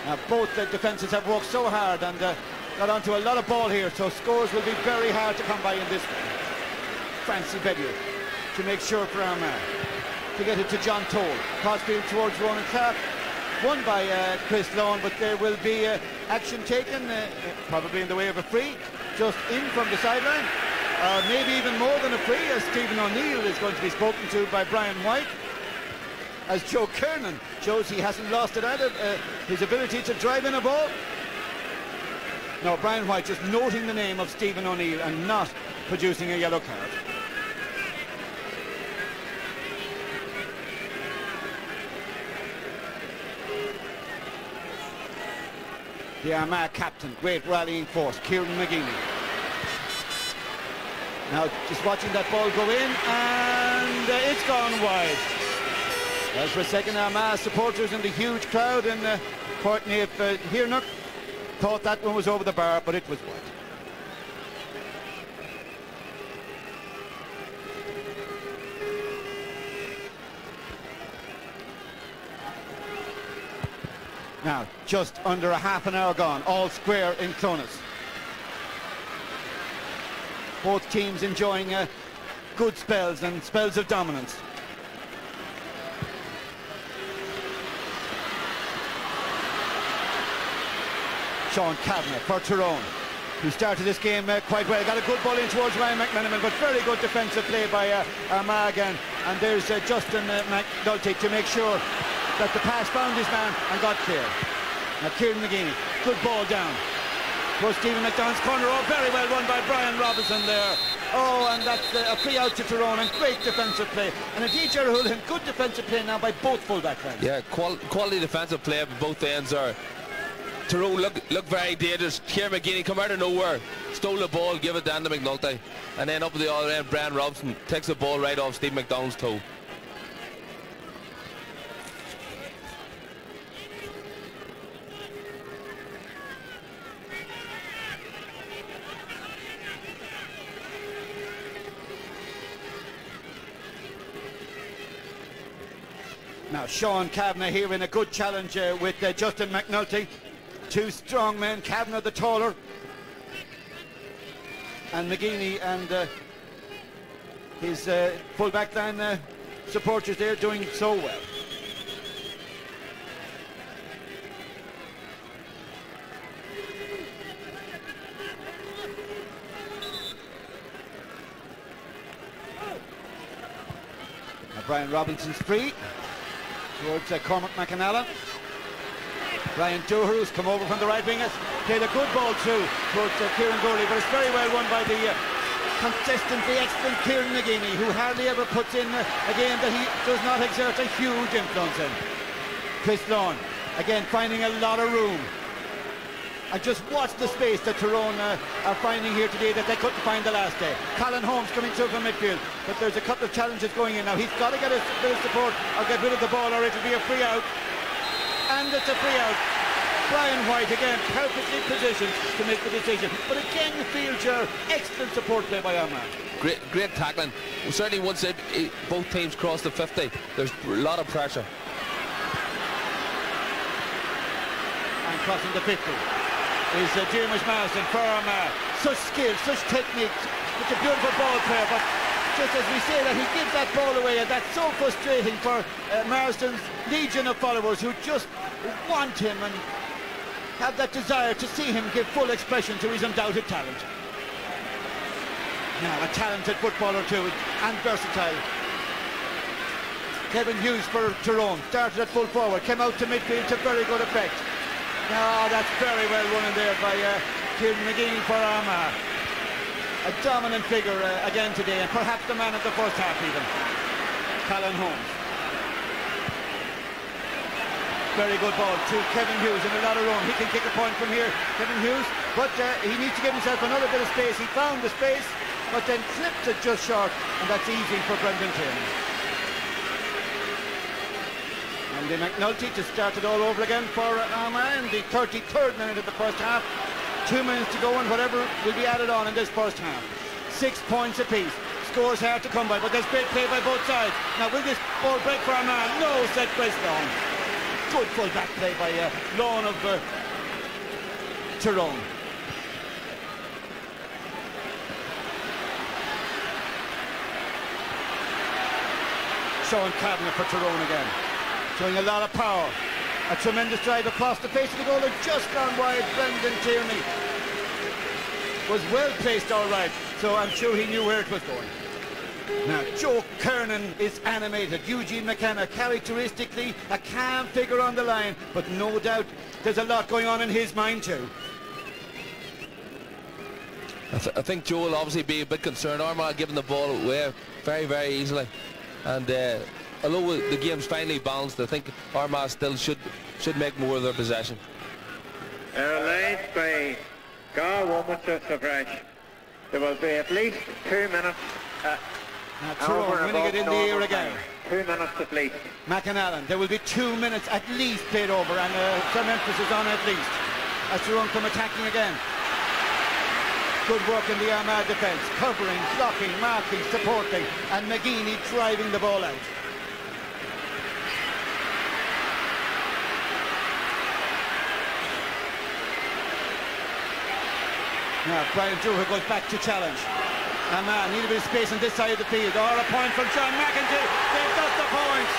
Speaker 6: Now both the defences have worked so hard and uh, got onto a lot of ball here, so scores will be very hard to come by in this. Francie Bellew to make sure for Armagh. To get it to John Toal. Crossfield towards Ronan Clarke won by uh, Chris Lawn, but there will be uh, action taken, uh, probably in the way of a free, just in from the sideline. Uh, maybe even more than a free, as Stephen O'Neill is going to be spoken to by Brian White. As Joe Kernan shows he hasn't lost it either, uh, his ability to drive in a ball. No, Brian White just noting the name of Stephen O'Neill and not producing a yellow card. The Armagh captain, great rallying force, Kieran McGeeney. Now just watching that ball go in and uh, it's gone wide. As for a second, Armagh supporters in the huge crowd in uh, Courtney of uh, Hearnock thought that one was over the bar, but it was wide. Now, just under a half an hour gone, all square in Clones. Both teams enjoying uh, good spells and spells of dominance. Sean Cavanagh for Tyrone, who started this game uh, quite well. Got a good ball in towards Ryan McMenamin, but very good defensive play by uh, again. And there's uh, Justin uh, McNulty to make sure that the pass found his man and got clear. Now Kieran McGeeney, good ball down. For Stephen McDonnell's corner, oh, very well won by Brian Robinson there. Oh, and that's uh, a free out to Tyrone and great defensive play. And indeed, Jerry Houlihan, good defensive play now by both fullback lines.
Speaker 7: Yeah, qual quality defensive play by both ends are Tyrone look look very dangerous. Kieran McGeeney come out of nowhere, stole the ball, give it down to McNulty, and then up at the other end, Brian Robson takes the ball right off Steve McDonnell's toe.
Speaker 6: Now Sean Cavanagh here in a good challenge uh, with uh, Justin McNulty. Two strong men, Cavanagh the taller, and McGeeney and uh, his uh, full back line uh, supporters there doing so well. Brian Robinson's free towards uh, Cormac McAnallen. Brian Dooher, who's come over from the right wing, played a good ball through towards uh, Kieran Gourley, but it's very well won by the uh, consistently excellent Kieran McGeeney, who hardly ever puts in uh, a game that he does not exert a huge influence in. Chris Lawn, again finding a lot of room. And just watch the space that Tyrone uh, are finding here today that they couldn't find the last day. Colin Holmes coming through from midfield, but there's a couple of challenges going in now. He's got to get a bit of support or get rid of the ball or it'll be a free out and it's a free out. Brian White again perfectly positioned to make the decision. But again, field your excellent support play by Armagh.
Speaker 7: Great, great tackling. Well, certainly once it, it, both teams cross the 50, there's a lot of pressure.
Speaker 6: And crossing the 50 is uh, James Marsden for Armagh. Such skill, such technique. It's a beautiful ball player, but just as we say that he gives that ball away and that's so frustrating for uh, Marsden's legion of followers who just want him and have that desire to see him give full expression to his undoubted talent. Now a talented footballer too and versatile. Kevin Hughes for Tyrone started at full forward, came out to midfield to very good effect. Now that's very well run in there by uh, Kieran McGee for Armagh a dominant figure uh, again today, and perhaps the man of the first half even. Colin Holmes. Very good ball to Kevin Hughes in a lot of room. He can kick a point from here, Kevin Hughes, but uh, he needs to give himself another bit of space. He found the space, but then clipped it just short, and that's easy for Brendan Tierney. And the McNulty to start it all over again for Armagh in the 33rd minute of the first half. Two minutes to go and whatever will be added on in this first half. Six points apiece. Scores hard to come by, but there's great play by both sides. Now will this ball break for a man? No, said Lawn. Good full back play by uh, Lawn of uh, Tyrone. Sean Cavanagh for Tyrone again. Showing a lot of power. A tremendous drive across the face of the goal and just gone wide. Brendan Tierney was well placed all right, so I'm sure he knew where it was going. Now, Joe Kernan is animated. Eugene McKenna, characteristically a calm figure on the line, but no doubt there's a lot going on in his mind too.
Speaker 7: I, th I think Joe will obviously be a bit concerned. Armagh giving the ball away very, very easily. And uh, although the game's finally balanced, I think Armagh still should should make more of their possession.
Speaker 8: They're led by Gar Woman to Fresh. There will be at least two minutes. Uh,
Speaker 6: now, Tyrone winning it in the air again.
Speaker 8: Two minutes at least.
Speaker 6: McAnallen, there will be two minutes at least played over, and uh, some emphasis on at least. As Tyrone come attacking again. Good work in the Armagh defence, covering, blocking, marking, supporting, and McGeeney driving the ball out. Now Brian Dooher goes back to challenge. Armagh need a bit of space on this side of the field. Or a point from John McEntee. They've got the point.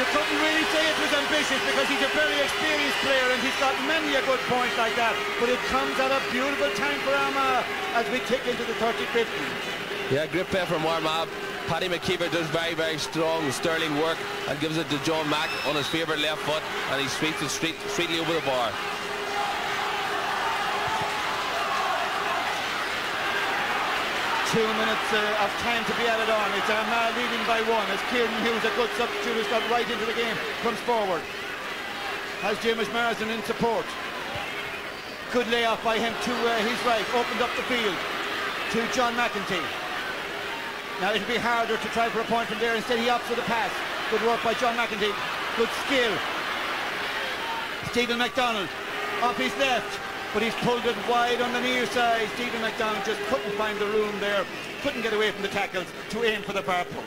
Speaker 6: You couldn't really say it was ambitious because he's a very experienced player and he's got many a good point like that. But it comes at a beautiful time for Armagh as we tick into the 35th
Speaker 7: Yeah, great play from Armagh. Paddy McKeever does very, very strong, sterling work and gives it to John Mack on his favourite left foot and he sweeps it straight, straightly over the bar.
Speaker 6: Two minutes uh, of time to be added on. It's Armagh leading by one as Kieran Hughes, a good substitute, has got right into the game, comes forward. Has James Marsden in support. Good layoff by him to uh, his right, opened up the field to John McEntee. Now it'll be harder to try for a point from there. Instead he opts for the pass. Good work by John McEntee. Good skill. Stephen McDonnell off his left but he's pulled it wide on the near side. Stephen McDonnell just couldn't find the room there, couldn't get away from the tackles to aim for the far post.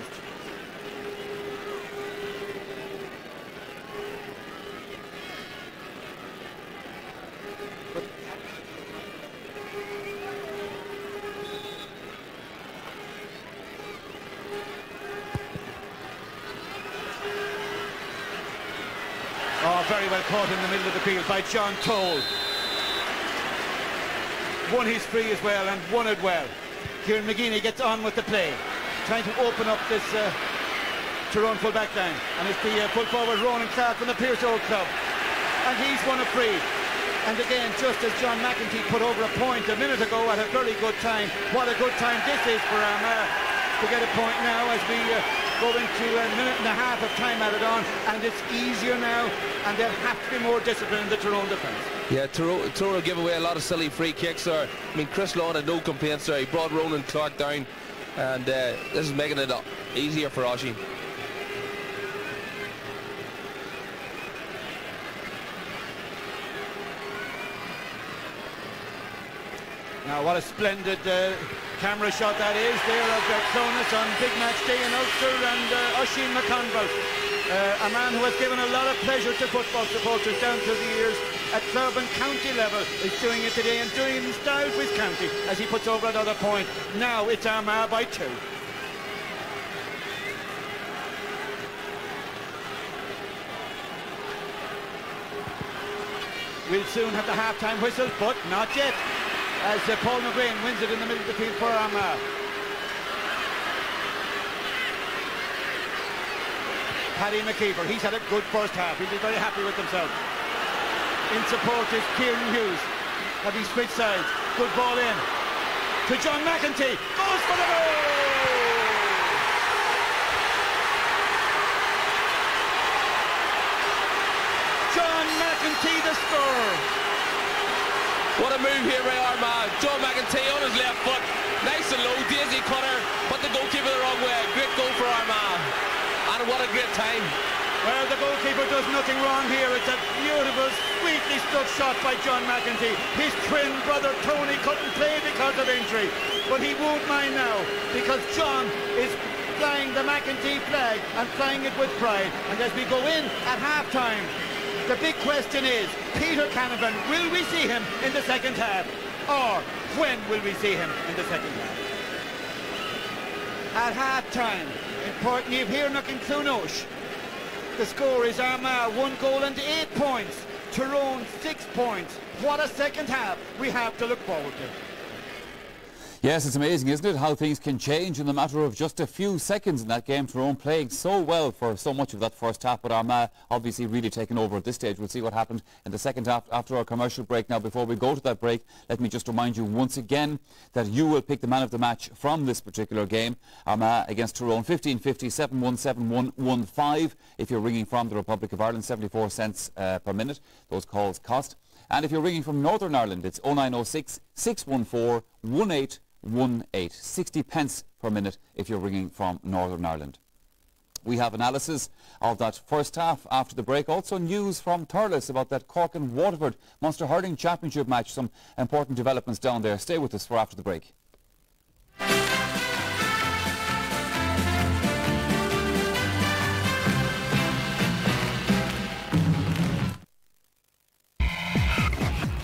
Speaker 6: Oh, very well caught in the middle of the field by John Toal won his free as well and won it well. Kieran McGeeney gets on with the play, trying to open up this uh, Tyrone full back line. And it's the uh, full forward Ronan Clarke from the Pearse Old Club. And he's won a free. And again, just as John McEntee put over a point a minute ago at a very good time, what a good time this is for Armagh to get a point now as we uh, go into a minute and a half of time added on. And it's easier now, and they'll have to be more disciplined in the Tyrone defence.
Speaker 7: Yeah, Tyrone give away a lot of silly free kicks there. I mean, Chris Lawn had no complaints there. He brought Ronan Clarke down, and uh, this is making it easier for Oshie.
Speaker 6: Now, what a splendid uh, camera shot that is there of uh, on big match day in Ulster and uh, Oisin McConville. Uh, a man who has given a lot of pleasure to football supporters down through the years at club and county level is doing it today and doing it in style his county as he puts over another point. Now it's Armagh by two. We'll soon have the half-time whistle, but not yet, as uh, Paul McGrain wins it in the middle of the field for Armagh. Paddy McKeever, he's had a good first half. He'll be very happy with himself in support is Kieran Hughes. Having switched sides. Good ball in. To John McEntee. Goes for the goal! John McEntee the score.
Speaker 7: What a move here by Armagh. John McEntee on his left foot. Nice and low, daisy cutter, but the goalkeeper the wrong way. Great goal for Armagh. Great time.
Speaker 6: Well, the goalkeeper does nothing wrong here. It's a beautiful, sweetly struck shot by John McEntee. His twin brother Tony couldn't play because of injury, but he won't mind now because John is flying the McEntee flag and flying it with pride. And as we go in at half-time, the big question is, Peter Canavan, will we see him in the second half? Or when will we see him in the second half? At half-time, in Neave here, knocking Clonouche. The score is Armagh, one goal and eight points. Tyrone, six points. What a second half we have to look forward to.
Speaker 1: Yes, it's amazing, isn't it, how things can change in the matter of just a few seconds in that game. Tyrone playing so well for so much of that first half, but Armagh obviously really taking over at this stage. We'll see what happened in the second half after our commercial break. Now, before we go to that break, let me just remind you once again that you will pick the man of the match from this particular game. Armagh against Tyrone, 1550 717115. If you're ringing from the Republic of Ireland, 74 cents uh, per minute. Those calls cost. And if you're ringing from Northern Ireland, it's 0906 614 18 18, 60 pence per minute if you're ringing from Northern Ireland. We have analysis of that first half after the break. Also news from Thurles about that Cork and Waterford Munster Hurling Championship match. Some important developments down there. Stay with us for after the break.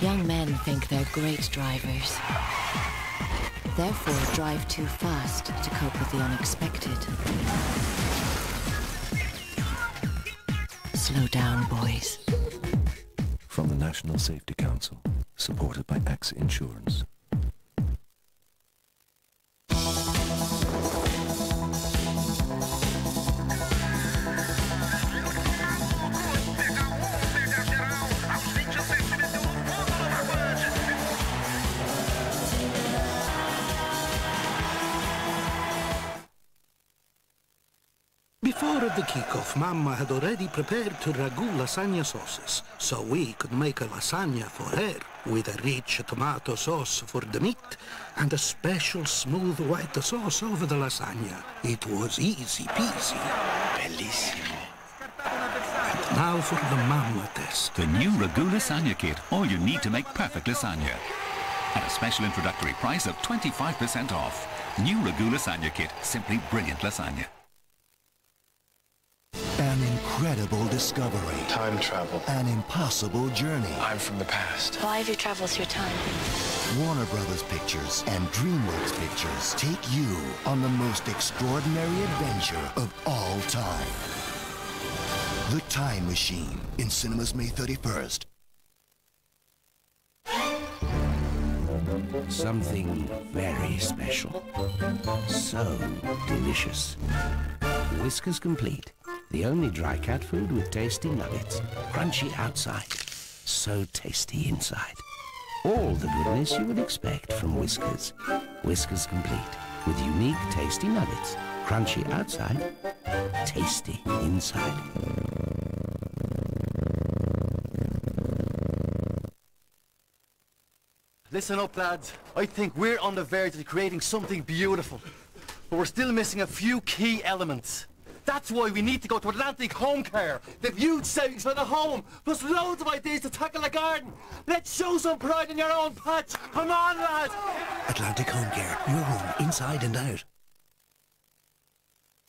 Speaker 9: Young men think they're great drivers Therefore, drive too fast to cope with the unexpected. Slow down, boys.
Speaker 10: From the National Safety Council, supported by AXA Insurance.
Speaker 11: Before the kickoff, Mamma had already prepared to ragu lasagna sauces, so we could make a lasagna for her, with a rich tomato sauce for the meat, and a special smooth white sauce over the lasagna. It was easy peasy. Bellissimo. And now for the Mamma test.
Speaker 12: The new Ragu Lasagna Kit, all you need to make perfect lasagna. At a special introductory price of 25% off. New Ragu Lasagna Kit, simply brilliant lasagna.
Speaker 13: An incredible discovery.
Speaker 14: Time travel.
Speaker 13: An impossible journey.
Speaker 14: I'm from the past.
Speaker 9: Why have you traveled through time?
Speaker 13: Warner Brothers Pictures and DreamWorks Pictures take you on the most extraordinary adventure of all time. The Time Machine in cinemas May 31st.
Speaker 15: Something very special. So delicious. Whiskas Complete. The only dry cat food with tasty nuggets. Crunchy outside. So tasty inside. All the goodness you would expect from Whiskas. Whiskas Complete. With unique tasty nuggets. Crunchy outside. Tasty inside.
Speaker 16: Listen up, lads. I think we're on the verge of creating something beautiful. But we're still missing a few key elements. That's why we need to go to Atlantic Home Care. They've huge savings for the home, plus loads of ideas to tackle the garden. Let's show some pride in your own patch. Come on, lads.
Speaker 15: Atlantic Home Care. Your home inside and out.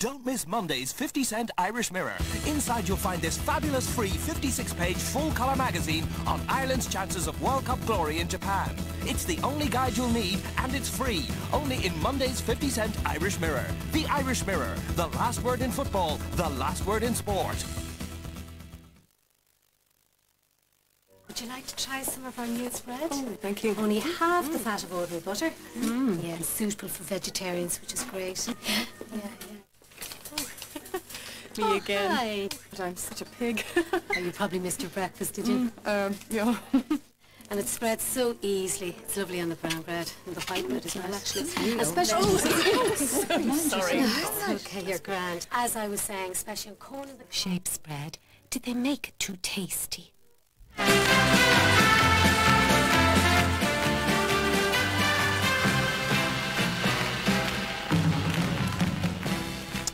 Speaker 17: Don't miss Monday's 50 Cent Irish Mirror. Inside you'll find this fabulous free 56-page full-colour magazine on Ireland's chances of World Cup glory in Japan. It's the only guide you'll need and it's free. Only in Monday's 50 Cent Irish Mirror. The Irish Mirror. The last word in football. The last word in sport.
Speaker 18: Would you like to try some of our new spread?
Speaker 19: Oh, thank you.
Speaker 18: Only half the fat of ordinary butter. Mm. Yeah, and suitable for vegetarians, which is great. yeah, yeah.
Speaker 19: Me
Speaker 18: oh,
Speaker 19: again.
Speaker 18: Hi.
Speaker 19: But I'm such a pig.
Speaker 18: oh, you probably missed your breakfast, did you?
Speaker 19: Mm, um, yeah.
Speaker 18: and it spreads so easily. It's lovely on the brown bread and the white bread as well, actually. Especially.
Speaker 19: Oh,
Speaker 18: sorry. okay, you're grand. As I was saying, especially on corn of the shape spread, did they make it too tasty?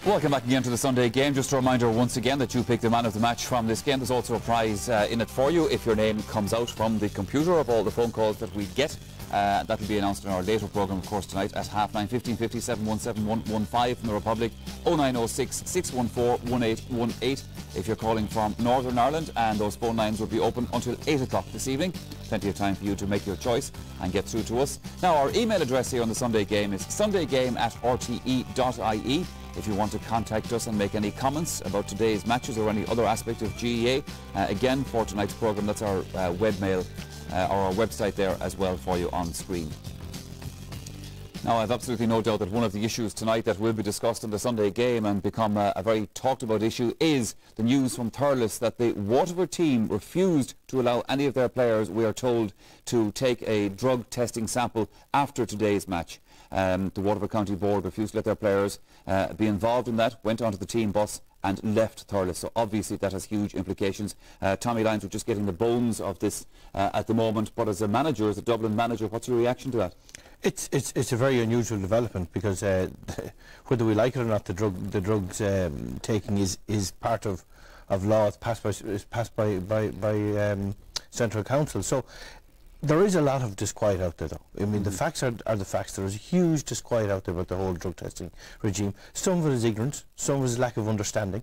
Speaker 1: Welcome back again to the Sunday game. Just a reminder once again that you pick the man of the match from this game. There's also a prize uh, in it for you if your name comes out from the computer of all the phone calls that we get. Uh, that will be announced in our later programme, of course, tonight at half nine, 15 50 717 115 from the Republic, 0906 614 1818 if you're calling from Northern Ireland, and those phone lines will be open until 8 o'clock this evening. Plenty of time for you to make your choice and get through to us. Now, our email address here on the Sunday game is sundaygame at rte.ie. If you want to contact us and make any comments about today's matches or any other aspect of GAA, uh, again, for tonight's programme, that's our uh, webmail uh, or our website there as well for you on screen. Now, I've absolutely no doubt that one of the issues tonight that will be discussed in the Sunday game and become a, a very talked about issue is the news from Thurles that the Waterford team refused to allow any of their players, we are told, to take a drug testing sample after today's match. Um, the Waterford County Board refused to let their players uh, be involved in that, went onto the team bus and left Thurles. So obviously that has huge implications. Uh, Tommy Lyons, we're just getting the bones of this uh, at the moment, but as a manager, as a Dublin manager, what's your reaction to that?
Speaker 4: It's it's it's a very unusual development because uh, whether we like it or not, the drug the drugs um, taking is is part of of law. It's passed by is passed by by by um, central council. So there is a lot of disquiet out there, though. I mean, mm -hmm. the facts are, are the facts. There is a huge disquiet out there about the whole drug testing regime. Some of it is ignorance, some of it is lack of understanding.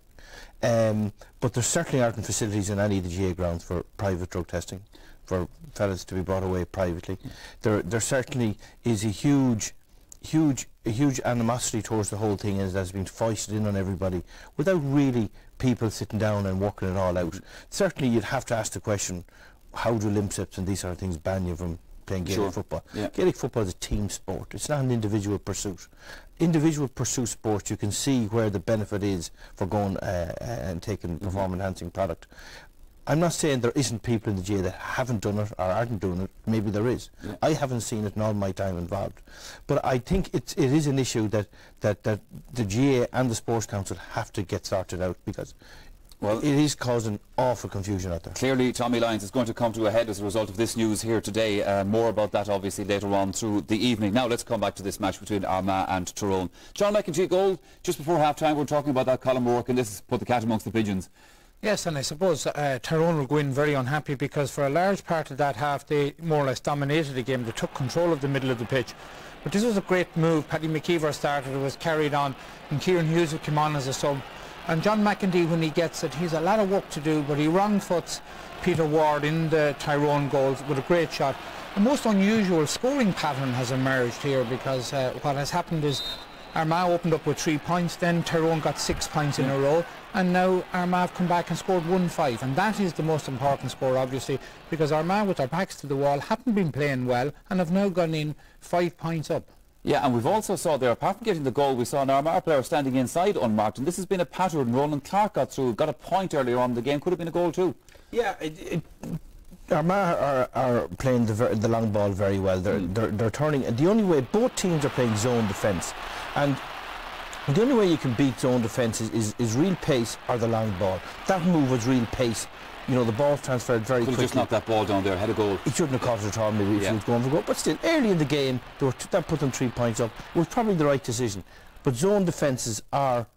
Speaker 4: Um, but there certainly aren't facilities in any of the GA grounds for private drug testing, for fellas to be brought away privately. There, there certainly is a huge huge a huge animosity towards the whole thing and that's been foisted in on everybody without really people sitting down and working it all out. Certainly you'd have to ask the question, how do limp and these sort of things ban you from playing Gaelic
Speaker 1: Sure.
Speaker 4: football?
Speaker 1: Yeah.
Speaker 4: Gaelic football is a team sport. It's not an individual pursuit. Individual pursuit sports, you can see where the benefit is for going uh, uh, and taking
Speaker 1: Mm-hmm.
Speaker 4: performance-enhancing product. I'm not saying there isn't people in the GA that haven't done it or aren't doing it. Maybe there is.
Speaker 1: Yeah.
Speaker 4: I haven't seen it in all my time involved. But I think it's, it is an issue that, that, that the GA and the Sports Council have to get sorted out because
Speaker 1: Well-
Speaker 4: it is causing awful confusion out there.
Speaker 1: Clearly, Tommy Lyons is going to come to a head as a result of this news here today. Uh, more about that, obviously, later on through the evening. Now, let's come back to this match between Armagh and Tyrone. John McEntee goal just before half-time. We're talking about that Colm O'Rourke, and this has put the cat amongst the pigeons.
Speaker 5: Yes, and I suppose uh, Tyrone will go in very unhappy because for a large part of that half they more or less dominated the game. They took control of the middle of the pitch. But this was a great move. Paddy McKeever started, it was carried on, and Kieran Hughes came on as a sub. And John McEntee, when he gets it, he's a lot of work to do, but he wrong foots Peter Ward in the Tyrone goals with a great shot. A most unusual scoring pattern has emerged here because uh, what has happened is Armagh opened up with three points, then Tyrone got six points in a row, and now Armagh have come back and scored 1-5, and that is the most important score, obviously, because Armagh, with their backs to the wall, haven't been playing well, and have now gone in five points up.
Speaker 1: Yeah, and we've also saw there, apart from getting the goal, we saw an Armagh player standing inside unmarked, and this has been a pattern. Ronan Clarke got through, got a point earlier on in the game, could have been a goal too.
Speaker 4: Yeah, it, it, Armagh are, are playing the, ver- the long ball very well. They're, hmm. they're, they're turning. and The only way both teams are playing zone defence, and the only way you can beat zone defence is, is, is real pace or the long ball. That move was real pace. You know, the ball transferred very
Speaker 1: Could have
Speaker 4: quickly.
Speaker 1: just knocked that ball down there, had a goal.
Speaker 4: He shouldn't have caught it at all, maybe if
Speaker 1: Yeah.
Speaker 4: he was going for goal. But still, early in the game, they were that put them three points up. It was probably the right decision. But zone defences are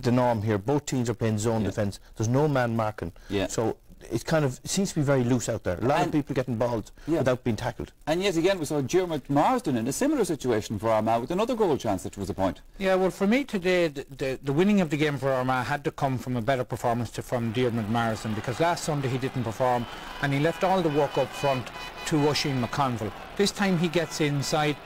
Speaker 4: the norm here. Both teams are playing zone defence. There's no man marking.
Speaker 1: Yeah.
Speaker 4: So it kind of seems to be very loose out there. A lot
Speaker 1: And-
Speaker 4: of people getting balls
Speaker 1: Yeah.
Speaker 4: without being tackled.
Speaker 1: And yet again, we saw Diarmuid Marsden in a similar situation for Armagh with another goal chance, which was a point.
Speaker 5: Yeah, well, for me today, the, the, the winning of the game for Armagh had to come from a better performance to, from Diarmuid Marsden because last Sunday he didn't perform and he left all the work up front to Oisin McConville. This time he gets inside,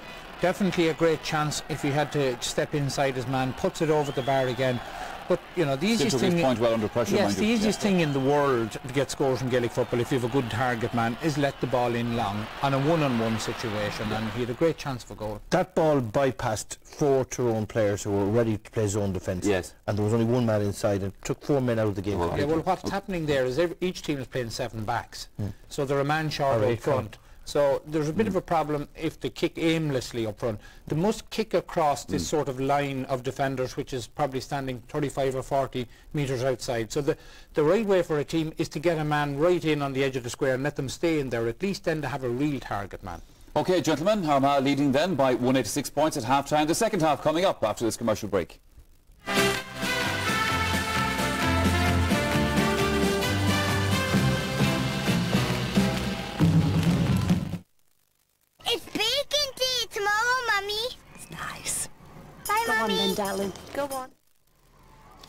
Speaker 5: definitely a great chance if he had to step inside his man, puts it over the bar again. But, you know, the easiest thing...
Speaker 1: point well under pressure,
Speaker 5: Yes, the
Speaker 1: you.
Speaker 5: easiest thing in the world to get scores in Gaelic football, if you have a good target man, is let the ball in long on a one-on-one situation and he had a great chance for goal.
Speaker 4: That ball bypassed four Tyrone players who were ready to play zone defence.
Speaker 1: Yes.
Speaker 4: And there was only one man inside and took four men out of the game.
Speaker 5: Yeah, well, what's happening there is every, each team is playing seven backs, hmm. so they're a man short
Speaker 4: Or
Speaker 5: up
Speaker 4: eight
Speaker 5: front. So there's a bit of a problem if they kick aimlessly up front. They must kick across this mm. sort of line of defenders, which is probably standing 35 or 40 metres outside. So the, the right way for a team is to get a man right in on the edge of the square and let them stay in there, at least then to have a real target man.
Speaker 1: Okay, gentlemen, Armagh leading then by 186 points at half-time. The second half coming up after this commercial break.
Speaker 14: Bye,
Speaker 18: Go on then, darling.
Speaker 14: Go on.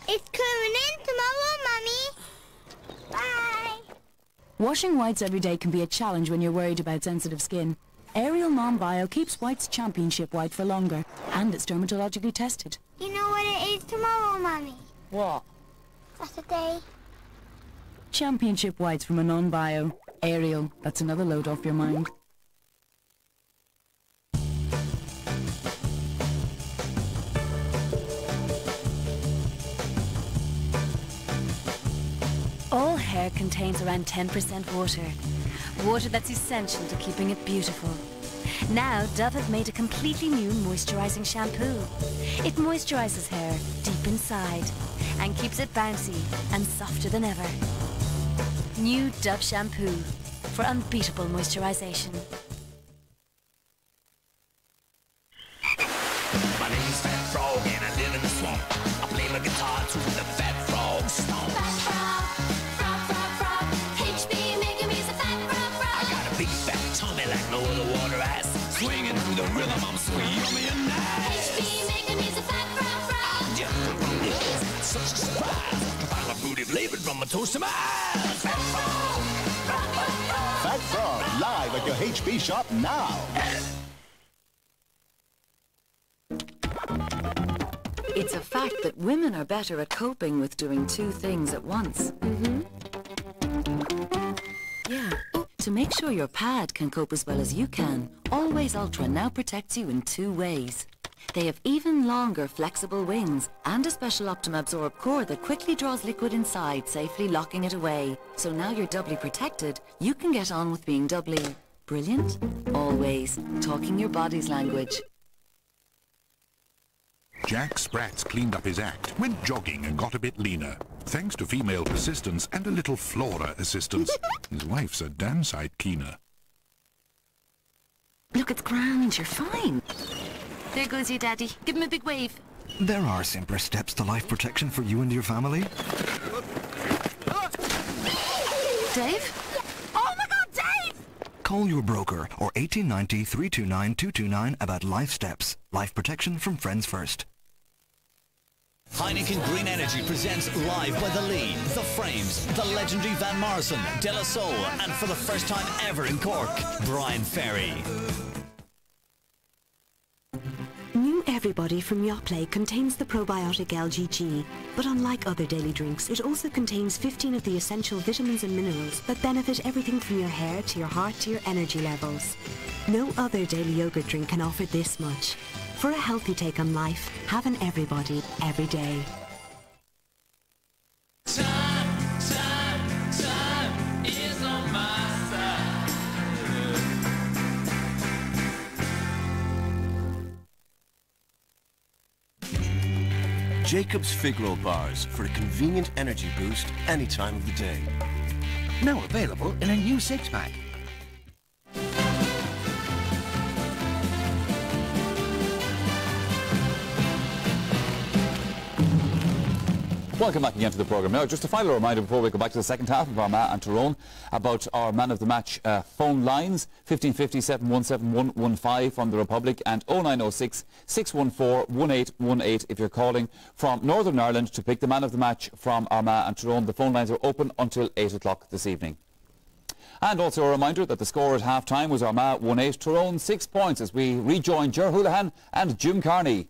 Speaker 14: It's coming in tomorrow, Mummy. Bye.
Speaker 19: Washing whites every day can be a challenge when you're worried about sensitive skin. Ariel Non-Bio keeps whites championship white for longer, and it's dermatologically tested.
Speaker 14: You know what it is tomorrow, Mummy?
Speaker 5: What?
Speaker 14: Saturday.
Speaker 19: Championship whites from a Non-Bio. Ariel, that's another load off your mind. Hair contains around 10% water. Water that's essential to keeping it beautiful. Now, Dove have made a completely new moisturizing shampoo. It moisturizes hair deep inside and keeps it bouncy and softer than ever. New Dove shampoo for unbeatable moisturization.
Speaker 20: My name's Fat Frog and I live in the swamp. I play my guitar to the Such a surprise to find booty flavored from to my eyes. Fat Frog.
Speaker 21: Fat Frog, live at your HB shop now.
Speaker 9: It's a fact that women are better at coping with doing two things at once. Mm-hmm. Yeah. To make sure your pad can cope as well as you can, Always Ultra now protects you in two ways. They have even longer flexible wings and a special Optima Absorb core that quickly draws liquid inside, safely locking it away. So now you're doubly protected, you can get on with being doubly brilliant. Always talking your body's language.
Speaker 22: Jack Sprats cleaned up his act, went jogging and got a bit leaner. Thanks to female persistence and a little flora assistance. his wife's a damn sight keener.
Speaker 19: Look, it's grand. You're fine. There goes your daddy. Give him a big wave.
Speaker 23: There are simpler steps to life protection for you and your family.
Speaker 19: Dave? Oh my god, Dave!
Speaker 23: Call your broker or 1890 329 229 about life steps. Life protection from Friends First.
Speaker 24: Heineken Green Energy presents live by the lead, the frames, the legendary Van Morrison, De La Soul, and for the first time ever in Cork, Bryan Ferry.
Speaker 25: New Everybody from Yoplait contains the probiotic LGG, but unlike other daily drinks, it also contains 15 of the essential vitamins and minerals that benefit everything from your hair to your heart to your energy levels. No other daily yogurt drink can offer this much. For a healthy take on life, have an Everybody every day.
Speaker 26: Jacob's Fig Roll Bars for a convenient energy boost any time of the day.
Speaker 15: Now available in a new six-pack.
Speaker 1: Welcome back again to the programme. Now, just a final reminder before we go back to the second half of Armagh and Tyrone about our man of the match uh, phone lines 1550 717 115 from the Republic and 0906 614 1818 if you're calling from Northern Ireland to pick the man of the match from Armagh and Tyrone. The phone lines are open until 8 o'clock this evening. And also a reminder that the score at half-time was Armagh 1-8, Tyrone 6 points as we rejoin Ger Houlihan and Jim Carney.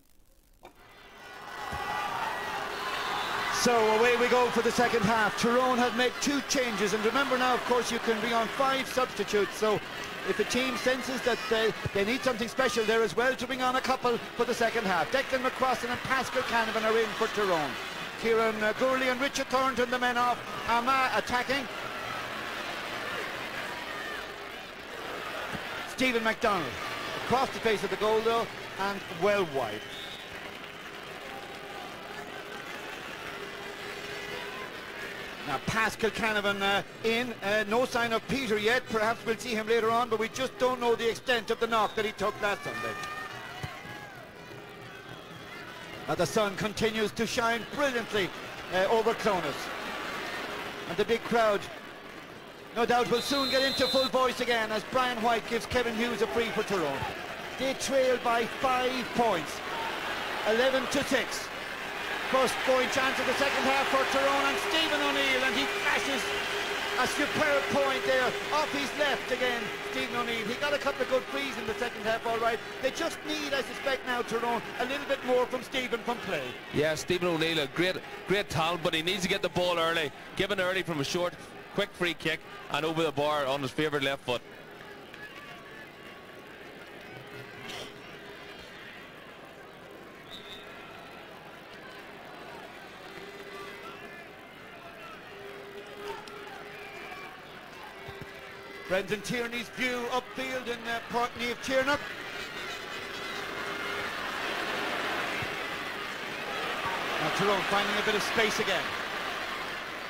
Speaker 6: So away we go for the second half. Tyrone have made two changes, and remember now, of course, you can be on five substitutes. So if a team senses that they, they need something special there as well to bring on a couple for the second half. Declan McCrossan and Pascal Canavan are in for Tyrone. Kieran uh, Gourley and Richard Thornton, the men off. Armagh attacking. Stephen McDonnell across the face of the goal though, and well wide. Now Pascal Canavan uh, in, uh, no sign of Peter yet, perhaps we'll see him later on, but we just don't know the extent of the knock that he took last Sunday. Now the sun continues to shine brilliantly uh, over Clones. And the big crowd, no doubt, will soon get into full voice again as Brian White gives Kevin Hughes a free for Tyrone. They trail by five points, 11 to 6. First going chance of the second half for Tyrone and Stephen O'Neill and he flashes a superb point there off his left again Stephen O'Neill he got a couple of good frees in the second half all right they just need I suspect now Tyrone a little bit more from Stephen from play
Speaker 7: Yeah, Stephen O'Neill, a great, great talent, but he needs to get the ball early. Given early from a short, quick free kick and over the bar on his favourite left foot.
Speaker 6: Brendan Tierney's view upfield in uh, Portney of Tiernock Now Tyrone finding a bit of space again.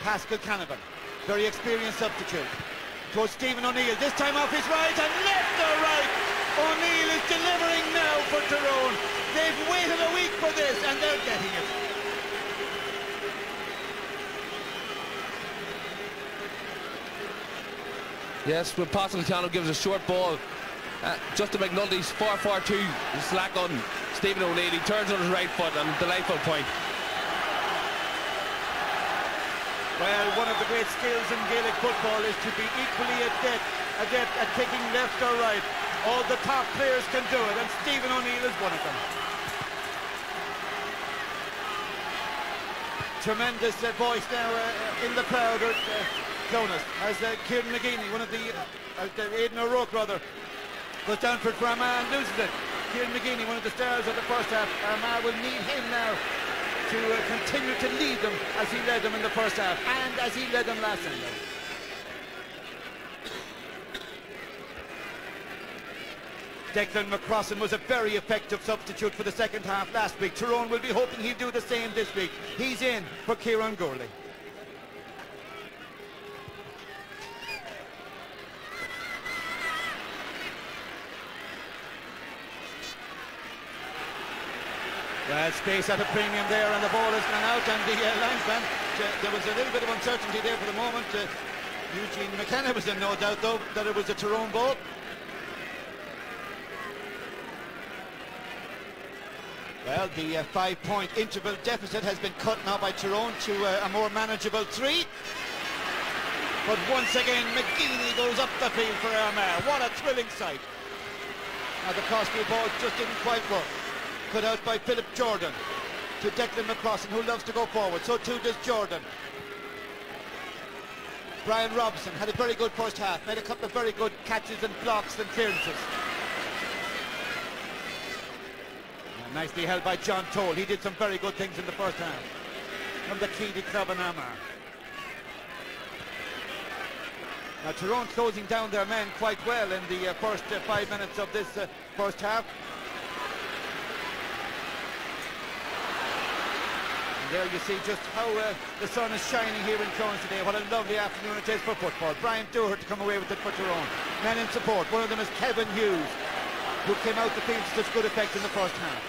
Speaker 6: Pascal Canavan, very experienced substitute. Towards Stephen O'Neill, this time off his right and left or right. O'Neill is delivering now for Tyrone. They've waited a week for this and they're getting it.
Speaker 7: Yes, when Pascal Cano gives a short ball, uh, Justin McNulty's far, far too slack on Stephen O'Neill. He turns on his right foot and delightful point.
Speaker 6: Well, one of the great skills in Gaelic football is to be equally adept, adept at kicking left or right. All the top players can do it, and Stephen O'Neill is one of them. Tremendous uh, voice now uh, in the crowd uh, Clones as uh, Kieran McGeeney, one of the, uh, uh, Aidan O'Rourke rather, goes down for Armagh and loses it. Kieran McGeeney, one of the stars of the first half. Armagh will need him now to uh, continue to lead them as he led them in the first half and as he led them last Sunday. Declan McCrossan was a very effective substitute for the second half last week. Tyrone will be hoping he'll do the same this week. He's in for Kieran Gourley. Well, space at a premium there, and the ball has gone out, and the uh, linesman, uh, there was a little bit of uncertainty there for the moment. Uh, Eugene McKenna was in no doubt, though, that it was a Tyrone ball. Well, the uh, five-point interval deficit has been cut now by Tyrone to uh, a more manageable three. But once again, McGeeney goes up the field for Armagh. What a thrilling sight. Now the crossfield ball just didn't quite work. Cut out by Philip Jordan to Declan McCrossan, who loves to go forward. So too does Jordan. Brian Robinson had a very good first half, made a couple of very good catches and blocks and clearances. Nicely held by John Toal. He did some very good things in the first half. From the Club in Armagh. Now Tyrone closing down their men quite well in the uh, first uh, five minutes of this uh, first half. There you see just how uh, the sun is shining here in Clones today. What a lovely afternoon it is for football. Brian Dooher to come away with it for Tyrone. Men in support. One of them is Kevin Hughes who came out the field to such good effect in the first half.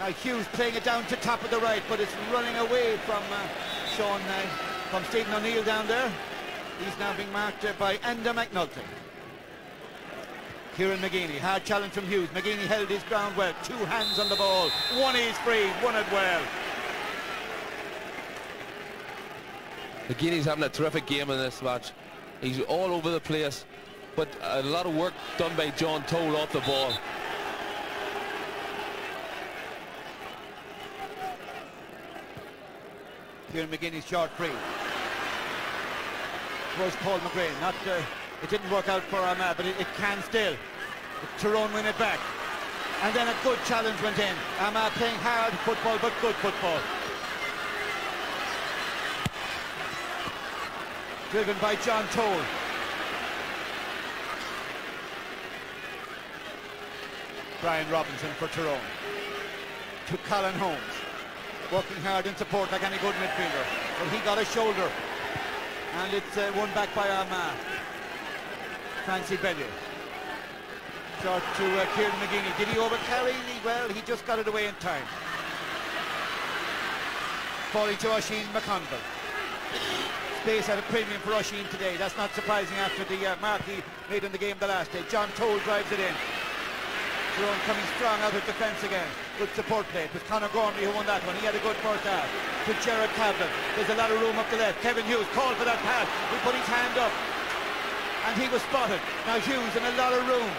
Speaker 6: Now Hughes playing it down to top of the right, but it's running away from uh, Sean, uh, from Stephen O'Neill down there. He's now being marked uh, by Enda McNulty. Kieran McGeeney, hard challenge from Hughes. McGeeney held his ground well, two hands on the ball. One is free, won it well.
Speaker 7: McGeeney's having a terrific game in this match. He's all over the place but a lot of work done by John Toal off the ball.
Speaker 6: Kieran McGeeney's short free. Was Paul McGrane. Not, uh, it didn't work out for Armagh, but it, it can still. Tyrone win it back. And then a good challenge went in. Armagh playing hard football, but good football. Driven by John Toal. Brian Robinson for Tyrone. To Colin Holmes. Working hard in support like any good midfielder. But he got a shoulder. And it's uh, won back by Armagh. Francie Bellew. Short to uh, Kieran McGeeney. Did he overcarry? Well, he just got it away in time. Falling to McConville. Space at a premium for Oisin today. That's not surprising after the uh, mark he made in the game the last day. John Toal drives it in. Tyrone coming strong out of defence again. Good support play. It was Conor Gormley who won that one. He had a good first half. To Gerard Cavlan. There's a lot of room up the left. Kevin Hughes called for that pass. He put his hand up. And he was spotted. Now Hughes in a lot of room.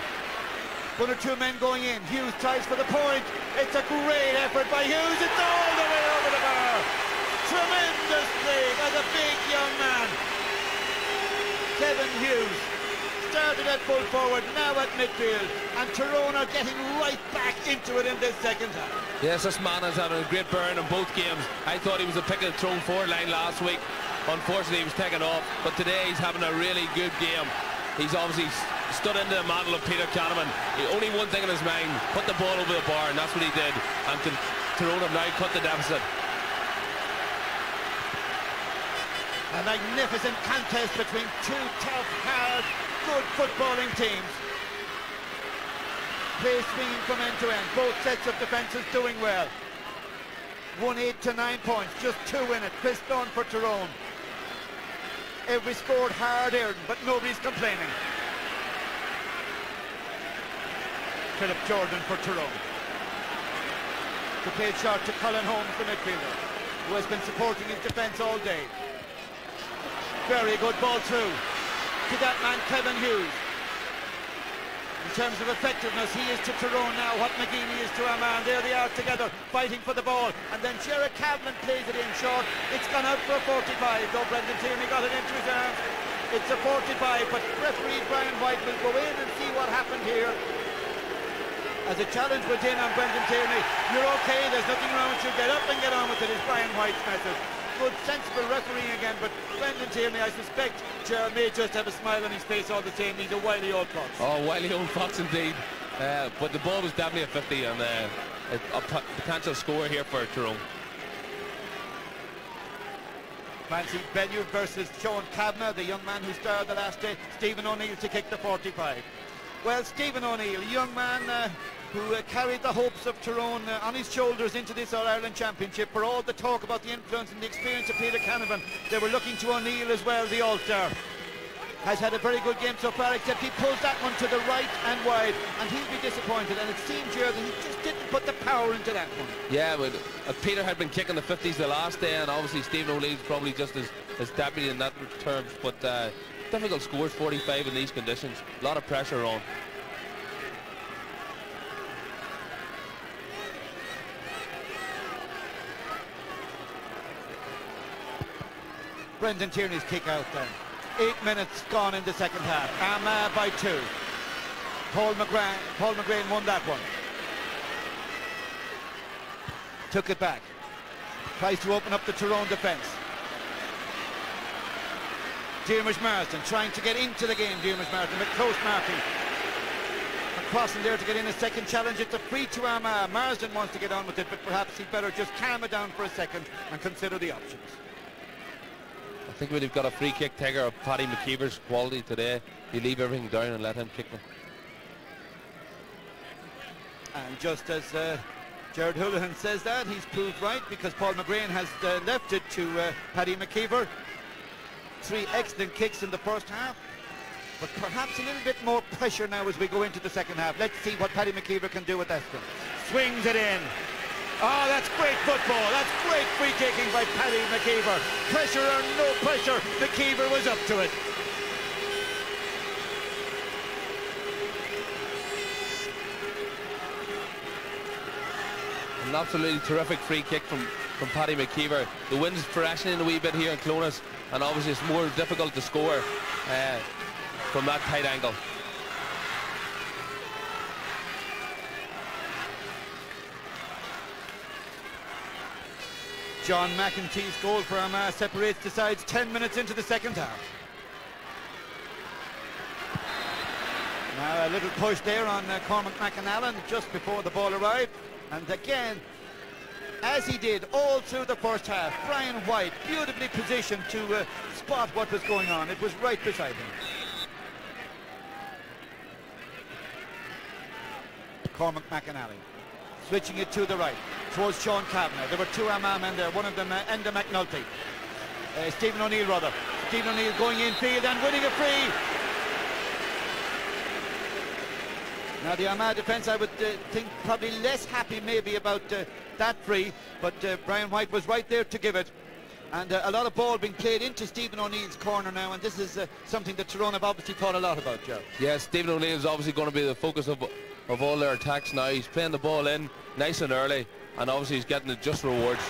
Speaker 6: One or two men going in. Hughes tries for the point. It's a great effort by Hughes. It's all the way over the bar. Tremendous by the big young man. Kevin Hughes started at full forward, now at midfield, and Tyrone are getting right back into it in this second half.
Speaker 7: Yes, this man has had a great burn in both games. I thought he was a pick of the Tyrone forward line last week. Unfortunately, he was taken off, but today he's having a really good game. He's obviously stood into the mantle of Peter Canavan. only one thing in his mind, put the ball over the bar, and that's what he did. And Tyrone have now cut the deficit.
Speaker 6: A magnificent contest between two tough, hard, good footballing teams. Play swinging from end to end. Both sets of defences doing well. One eight to nine points, just two in it. Chris Dunn for Tyrone. Every scored hard earned, but nobody's complaining. Philip Jordan for Tyrone. To play it short to Colin Holmes, the midfielder, who has been supporting his defence all day. Very good ball through to that man Kevin Hughes. In terms of effectiveness, he is to Tyrone now what McGeeney is to Armagh. There they are together, fighting for the ball. And then Gerard Cavlan plays it in short. It's gone out for a 45, though Brendan Tierney got it into his arms. It's a 45, but referee Brian White will go in and see what happened here. As a challenge went in on Brendan Tierney. You're okay, there's nothing wrong with you. Get up and get on with it, is Brian White's message. Good, sensible refereeing again, but Brendan Tierney, I suspect, Gerald may just have a smile on his face all the time. He's a wily old fox.
Speaker 7: Oh, wily old fox indeed. Uh, but the ball was definitely a 50 and uh, a, a potential score here for Tyrone.
Speaker 6: Francie Bellew versus Sean Cavanagh, the young man who starred the last day. Stephen O'Neill to kick the 45. Well, Stephen O'Neill, young man uh, who uh, carried the hopes of Tyrone uh, on his shoulders into this All-Ireland Championship. For all the talk about the influence and the experience of Peter Canavan, they were looking to O'Neill as well, the All-Star. Has had a very good game so far, except he pulls that one to the right and wide, and he'll be disappointed. And it seems here that he just didn't put the power into that one.
Speaker 7: Yeah, but uh, Peter had been kicking the 50s the last day, and obviously Stephen O'Neill's probably just as, as deputy in that terms. But uh, difficult scores, 45 in these conditions. A lot of pressure on.
Speaker 6: Brendan Tierney's kick out then. Eight minutes gone in the second half. Armagh uh, by two. Paul McGrane, Paul McGrane won that one. Took it back. Tries to open up the Tyrone defence. Diarmuid Marsden trying to get into the game, Diarmuid Marsden, but close marking. Crossing there to get in a second challenge. It's a free to Armagh. Marsden wants to get on with it, but perhaps he'd better just calm it down for a second and consider the options.
Speaker 7: I think we've got a free kick taker of Paddy McKeever's quality today. You leave everything down and let him kick them.
Speaker 6: And just as uh, Gerard Houlihan says that, he's proved right because Paul McGrane has uh, left it to uh, Paddy McKeever. Three excellent kicks in the first half, but perhaps a little bit more pressure now as we go into the second half. Let's see what Paddy McKeever can do with that. Swings it in. Oh, that's great football. That's great free kicking by Paddy McKeever. Pressure or no pressure, McKeever was up to it.
Speaker 7: An absolutely terrific free kick from, from Paddy McKeever. The wind's freshening a wee bit here in Clones, and obviously it's more difficult to score uh, from that tight angle.
Speaker 6: John McEntee's goal for Armagh separates the sides 10 minutes into the second half. Now a little push there on uh, Cormac McAnallen just before the ball arrived. And again, as he did all through the first half, Brian White beautifully positioned to uh, spot what was going on. It was right beside him. Cormac McAnallen switching it to the right towards Sean Cavanagh. There were two Armagh men there, one of them uh, Enda McNulty. Uh, Stephen O'Neill rather. Stephen O'Neill going in field and winning a free. Now the Armagh defence I would uh, think probably less happy maybe about uh, that free, but uh, Brian White was right there to give it. And uh, a lot of ball being played into Stephen O'Neill's corner now, and this is uh, something that Tyrone have obviously thought a lot about, Joe.
Speaker 7: Yeah, Stephen O'Neill is obviously going to be the focus of, of all their attacks now. He's playing the ball in nice and early, and obviously he's getting the just rewards.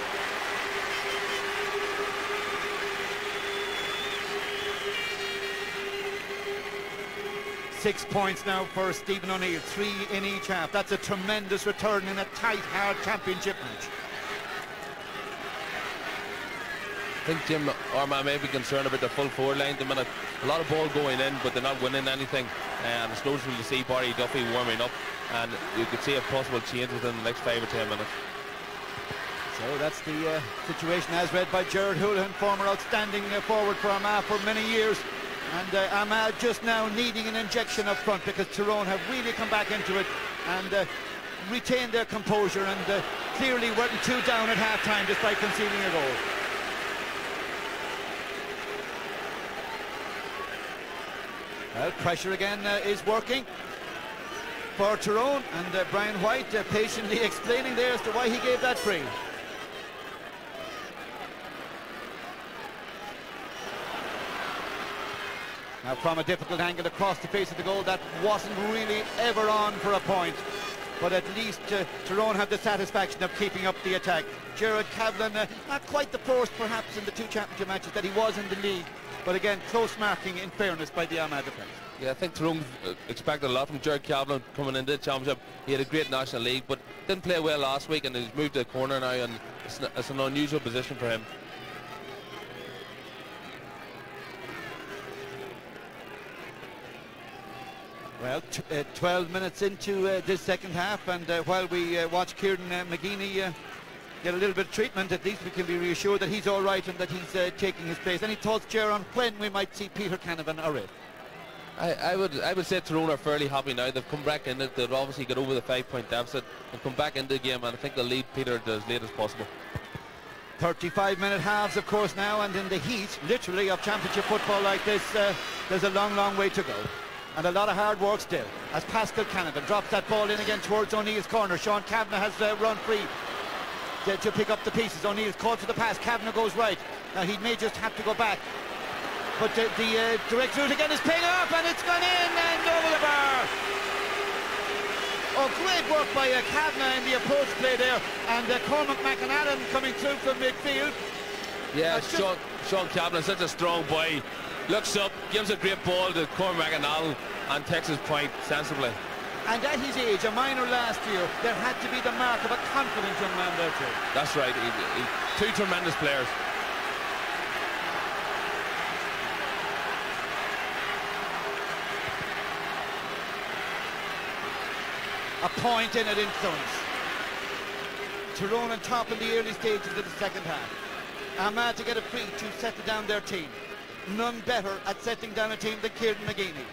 Speaker 6: Six points now for Stephen O'Neill, three in each half. That's a tremendous return in a tight, hard championship match.
Speaker 7: I think Jim Armagh may be concerned about the full forward line at the minute. A lot of ball going in, but they're not winning anything. And it's noticeable to see Barry Duffy warming up, and you could see a possible change within the next five or ten minutes.
Speaker 6: So that's the uh, situation as read by Gerard Houlihan, former outstanding uh, forward for Armagh for many years. And uh, Armagh just now needing an injection up front because Tyrone have really come back into it and uh, retained their composure and uh, clearly weren't two down at half-time despite conceding a goal. Well, pressure again uh, is working for Tyrone and uh, Brian White uh, patiently explaining there as to why he gave that free. Now from a difficult angle across the face of the goal, that wasn't really ever on for a point. But at least uh, Tyrone had the satisfaction of keeping up the attack. Gerard Cavlan, uh, not quite the force perhaps in the two championship matches that he was in the league. But again, close marking in fairness by the Armagh defence.
Speaker 7: Yeah, I think Tyrone uh, expected a lot from Gerard Cavlan coming into the championship. He had a great National League, but didn't play well last week and he's moved to the corner now and it's, it's an unusual position for him.
Speaker 6: Well, uh, 12 minutes into uh, this second half, and uh, while we uh, watch Kieran uh, McGeeney uh, get a little bit of treatment, at least we can be reassured that he's all right and that he's taking his place. Any thoughts, Ger, on when we might see Peter Canavan arrive?
Speaker 7: I, I, would I would say Tyrone are fairly happy now. They've come back in it. They've obviously got over the five-point deficit and come back into the game, and I think they'll lead Peter as late as possible.
Speaker 6: 35 minute halves of course now and in the heat literally of championship football like this uh, there's a long long way to go and a lot of hard work still as Pascal Canavan drops that ball in again towards O'Neill's corner. Sean Cavanagh has uh, run free to, to, pick up the pieces. O'Neill's called for the pass. Cavanagh goes right. Now he may just have to go back. But uh, the uh, direct route again is paying off and it's gone in and over the bar. Oh, great work by uh, Cavanagh in the approach play there. And uh, Cormac McAnallen coming through from midfield.
Speaker 7: Yeah, Sean, Sean Cavanagh, such a strong boy looks up, gives a great ball to Cormac and and takes his point sensibly.
Speaker 6: And at his age, a minor last year, there had to be the mark of a confident young man there too.
Speaker 7: That's right. He, he, two tremendous players.
Speaker 6: A point in it in Thurles. Tyrone on top in the early stages of the second half. Armagh to get a free to settle down their team none better at setting down a team than Kieran McGeeney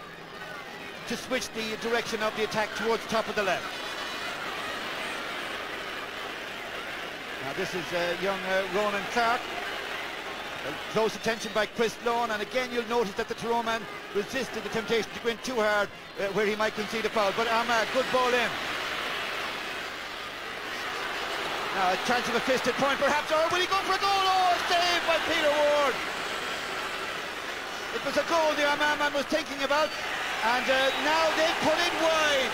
Speaker 6: to switch the direction of the attack towards top of the left. Now this is uh, young uh, Ronan Clarke. Uh, close attention by Chris Lawn and again you'll notice that the Tyrone man resisted the temptation to go in too hard uh, where he might concede a foul but Armagh, good ball in. Now a chance of a fisted point perhaps or will he go for a goal? Oh, saved by Peter Ward. It was a goal the Armagh was thinking about, and uh, now they put it wide.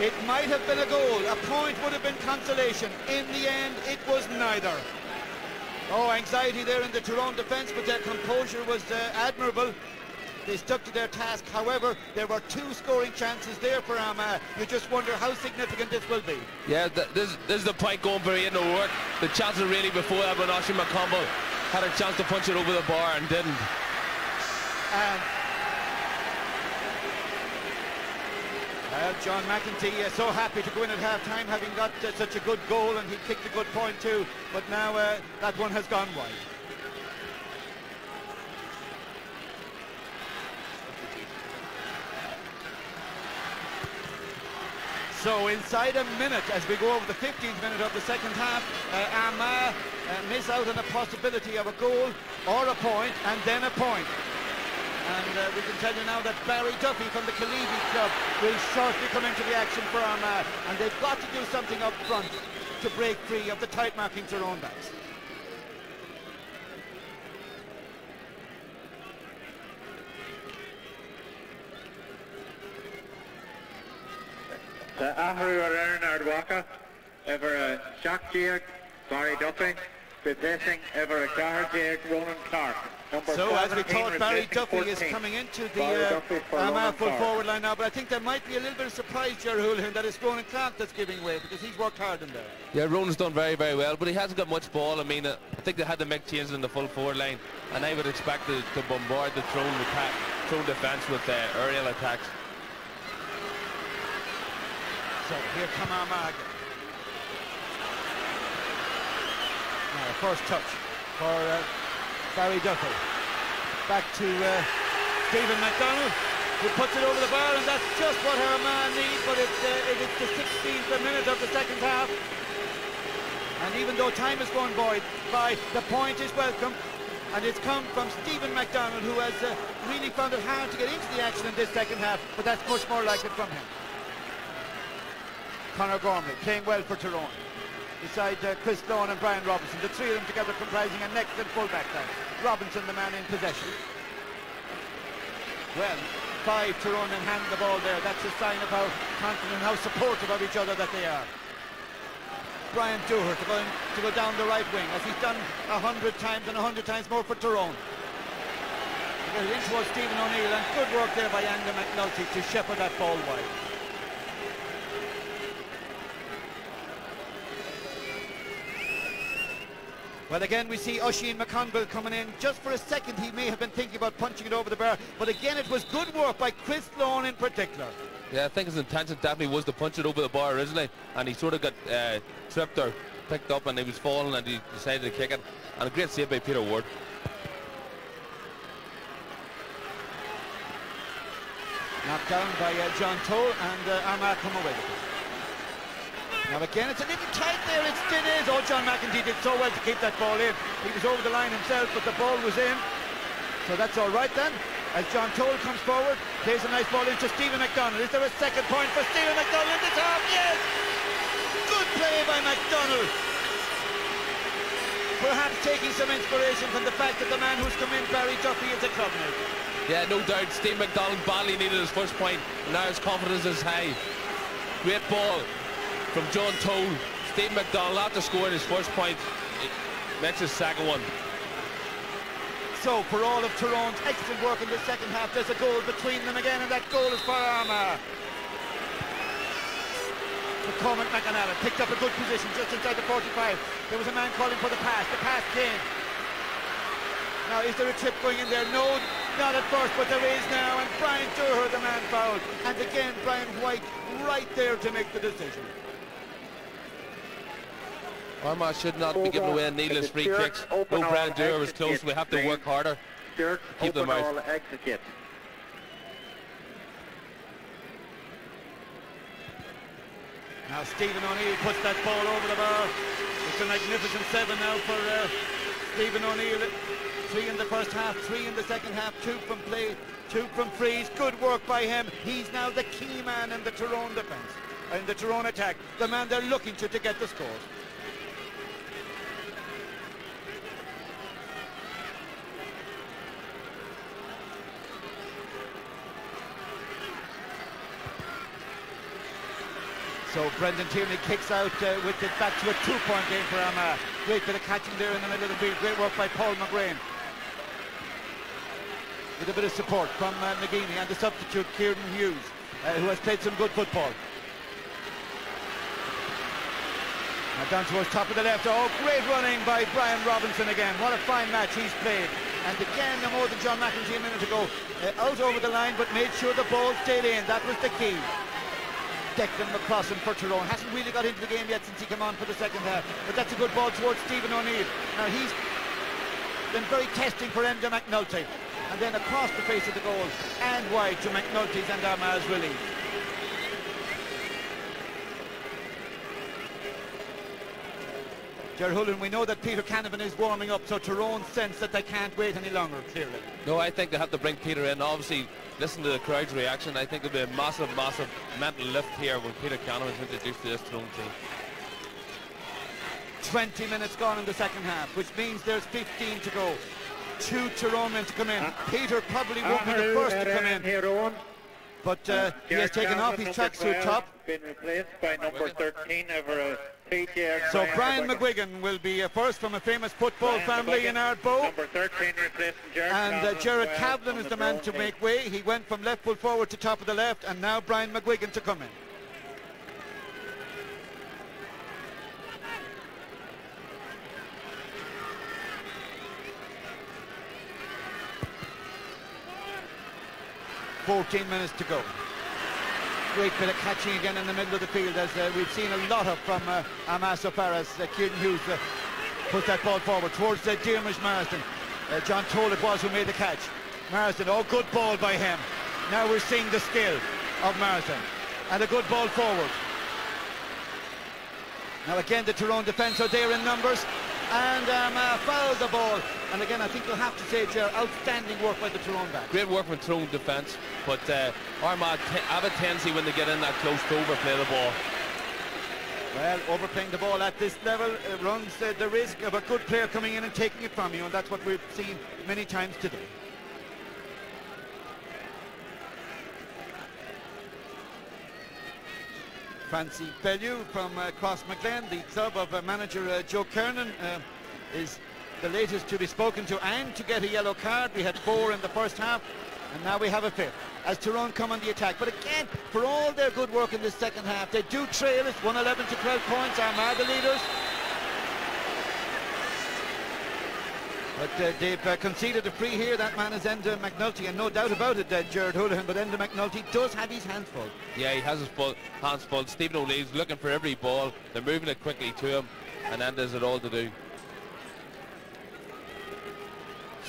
Speaker 6: It might have been a goal. A point would have been consolation. In the end, it was neither. Oh, anxiety there in the Tyrone defence, but their composure was uh, admirable. They stuck to their task. However, there were two scoring chances there for Armagh. You just wonder how significant this will be.
Speaker 7: Yeah, th this, this is the point going for Aidan O'Rourke. The chances really before Oisin McConville had a chance to punch it over the bar and didn't.
Speaker 6: And well, John McEntee uh, so happy to go in at half-time having got uh, such a good goal and he kicked a good point too, but now uh, that one has gone wide. So inside a minute, as we go over the 15th minute of the second half, uh, uh, miss out on the possibility of a goal or a point, and then a point. And uh, we can tell you now that Barry Duffy from the Killeavy club will shortly come into the action for Armagh, and they've got to do something up front to break free of the tight marking Tyrone backs.
Speaker 27: The Ahru Aaron Walker, ever a shock Giag, Barry Duffy, replacing ever a Gahar Giag, Ronan
Speaker 6: So as we thought, Barry Duffy 14. is coming into the uh, full forward line now, but I think there might be a little bit of surprise, Ger Houlihan, that it's Ronan Clarke that's giving way because he's worked hard in there.
Speaker 7: Yeah, Ronan's done very, very well, but he hasn't got much ball. I mean, uh, I think they had to make changes in the full forward line, and I would expect to, to bombard the Tyrone attack, Tyrone defence with uh, aerial attacks.
Speaker 6: So here come Armagh. Now, first touch for uh, Barry Duffy. Back to uh, Stephen McDonnell, who puts it over the bar, and that's just what Armagh needs, but it's, uh, it is the 16th minute of the second half. And even though time is going by, by the point is welcome, and it's come from Stephen McDonnell, who has uh, really found it hard to get into the action in this second half, but that's much more like it from him. Conor Gormley playing well for Tyrone. Beside uh, Chris Lawn and Brian Robinson. The three of them together comprising an excellent fullback line. Robinson, the man in possession. Well, five Tyrone in hand the ball there. That's a sign of how confident, how supportive of each other that they are. Brian Dooher to go, in, to go down the right wing, as he's done a hundred times and a hundred times more for Tyrone. It towards Stephen O'Neill, and good work there by Enda McNulty to shepherd that ball wide. Well, again, we see Oisin McConville coming in. Just for a second, he may have been thinking about punching it over the bar. But again, it was good work by Chris Lawn in particular.
Speaker 7: Yeah, I think his intention definitely was to punch it over the bar originally. And he sort of got uh, tripped or picked up and he was falling and he decided to kick it. And a great save by Peter Ward.
Speaker 6: Knocked down by uh, John Toal and uh, Armagh come away with it. Now again, it's a little tight there, it still is. Oh, John McEntee did so well to keep that ball in. He was over the line himself, but the ball was in. So that's all right then. As John Toal comes forward, plays a nice ball into Stephen McDonnell. Is there a second point for Stephen McDonnell in the top? Yes! Good play by McDonnell. Perhaps taking some inspiration from the fact that the man who's come in, Barry Duffy, is a clubmate.
Speaker 7: Yeah, no doubt. Steve McDonnell badly needed his first point. Now his confidence is high. Great ball from John Toal. Steve McDonnell after scoring his first point makes his second one.
Speaker 6: So for all of Tyrone's excellent work in the second half, there's a goal between them again, and that goal is for Armagh. McCormack McAnallen picked up a good position just inside the 45. There was a man calling for the pass. The pass came. Now, is there a chip going in there? No, not at first, but there is now. And Brian Dooher, the man fouled. And again, Brian White right there to make the decision.
Speaker 7: Armagh should not be giving away needless free kicks. No Brian Dooher was close. We have to work harder. Keep them out.
Speaker 27: execute.
Speaker 6: Now Stephen O'Neill puts that ball over the bar. It's a magnificent seven now for uh, Stephen O'Neill. Three in the first half, three in the second half, two from play, two from frees. Good work by him. He's now the key man in the Tyrone defence, in the Tyrone attack. The man they're looking to to get the scores. So Brendan Tierney kicks out uh, with it back to a two-point game for Armagh. Great bit of catching there in the middle of the field. Great work by Paul McGrane. With a bit of support from uh, McGeeney and the substitute Kieran Hughes, uh, who has played some good football. Now down towards top of the left. Oh, great running by Brian Robinson again. What a fine match he's played. And again, no more than John McEntee a minute ago. Uh, out over the line, but made sure the ball stayed in. That was the key. Declan McCrossan for Tyrone. Hasn't really got into the game yet since he came on for the second half. But that's a good ball towards Stephen O'Neill. Now he's been very testing for Enda McNulty. And then across the face of the goal and wide to McNulty's and Armagh's release. Ger we know that Peter Canavan is warming up, so Tyrone sense that they can't wait any longer, clearly.
Speaker 7: No, I think they have to bring Peter in. Obviously, listen to the crowd's reaction. I think it'll be a massive, massive mental lift here when Peter Canavan is introduced to this Tyrone team.
Speaker 6: 20 minutes gone in the second half, which means there's 15 to go. Two Tyrone men to come in. Uh, Peter probably uh, won't be the uh, first to come in. But uh, he has taken off his tracksuit top.
Speaker 27: Been replaced by number 13 over
Speaker 6: So Brian McGuigan will be uh, first from a famous football family in Ardboe.
Speaker 27: Number 13 replacing Gerard
Speaker 6: And uh,
Speaker 27: Gerard
Speaker 6: Cavlan is the man to make way. He went from left full forward to top of the left, and now Brian McGuigan to come in. Fourteen minutes to go. Great bit of catching again in the middle of the field, as uh, we've seen a lot of from uh, Armagh so far as uh, Kieran Hughes uh, puts that ball forward towards uh, Diarmuid Marsden. Uh, John Toal it was who made the catch. Marsden, oh, good ball by him. Now we're seeing the skill of Marsden. And a good ball forward. Now again, the Tyrone defence are there in numbers. And um, uh, fouled the ball. And again, I think you'll have to say, Ger, outstanding work by the Tyrone back.
Speaker 7: Great work from Tyrone defence, but uh, Armagh have a tendency when they get in that close to overplay the ball.
Speaker 6: Well, overplaying the ball at this level uh, runs uh, the risk of a good player coming in and taking it from you, and that's what we've seen many times today. Francie Bellew from uh, Crossmaglen, the club of uh, manager uh, Joe Kernan, uh, is the latest to be spoken to and to get a yellow card. We had four in the first half, and now we have a fifth as Tyrone come on the attack. But again, for all their good work in the second half, they do trail. It's 111 to 12 points. Armagh the leaders. But uh, they've uh, conceded a free here. That man is Enda McNulty, and no doubt about it, uh, Gerard Houlihan. But Enda McNulty does have his hands full.
Speaker 7: Yeah, he has his full, hands full. Stephen O'Leary's looking for every ball. They're moving it quickly to him, and Enda's it all to do.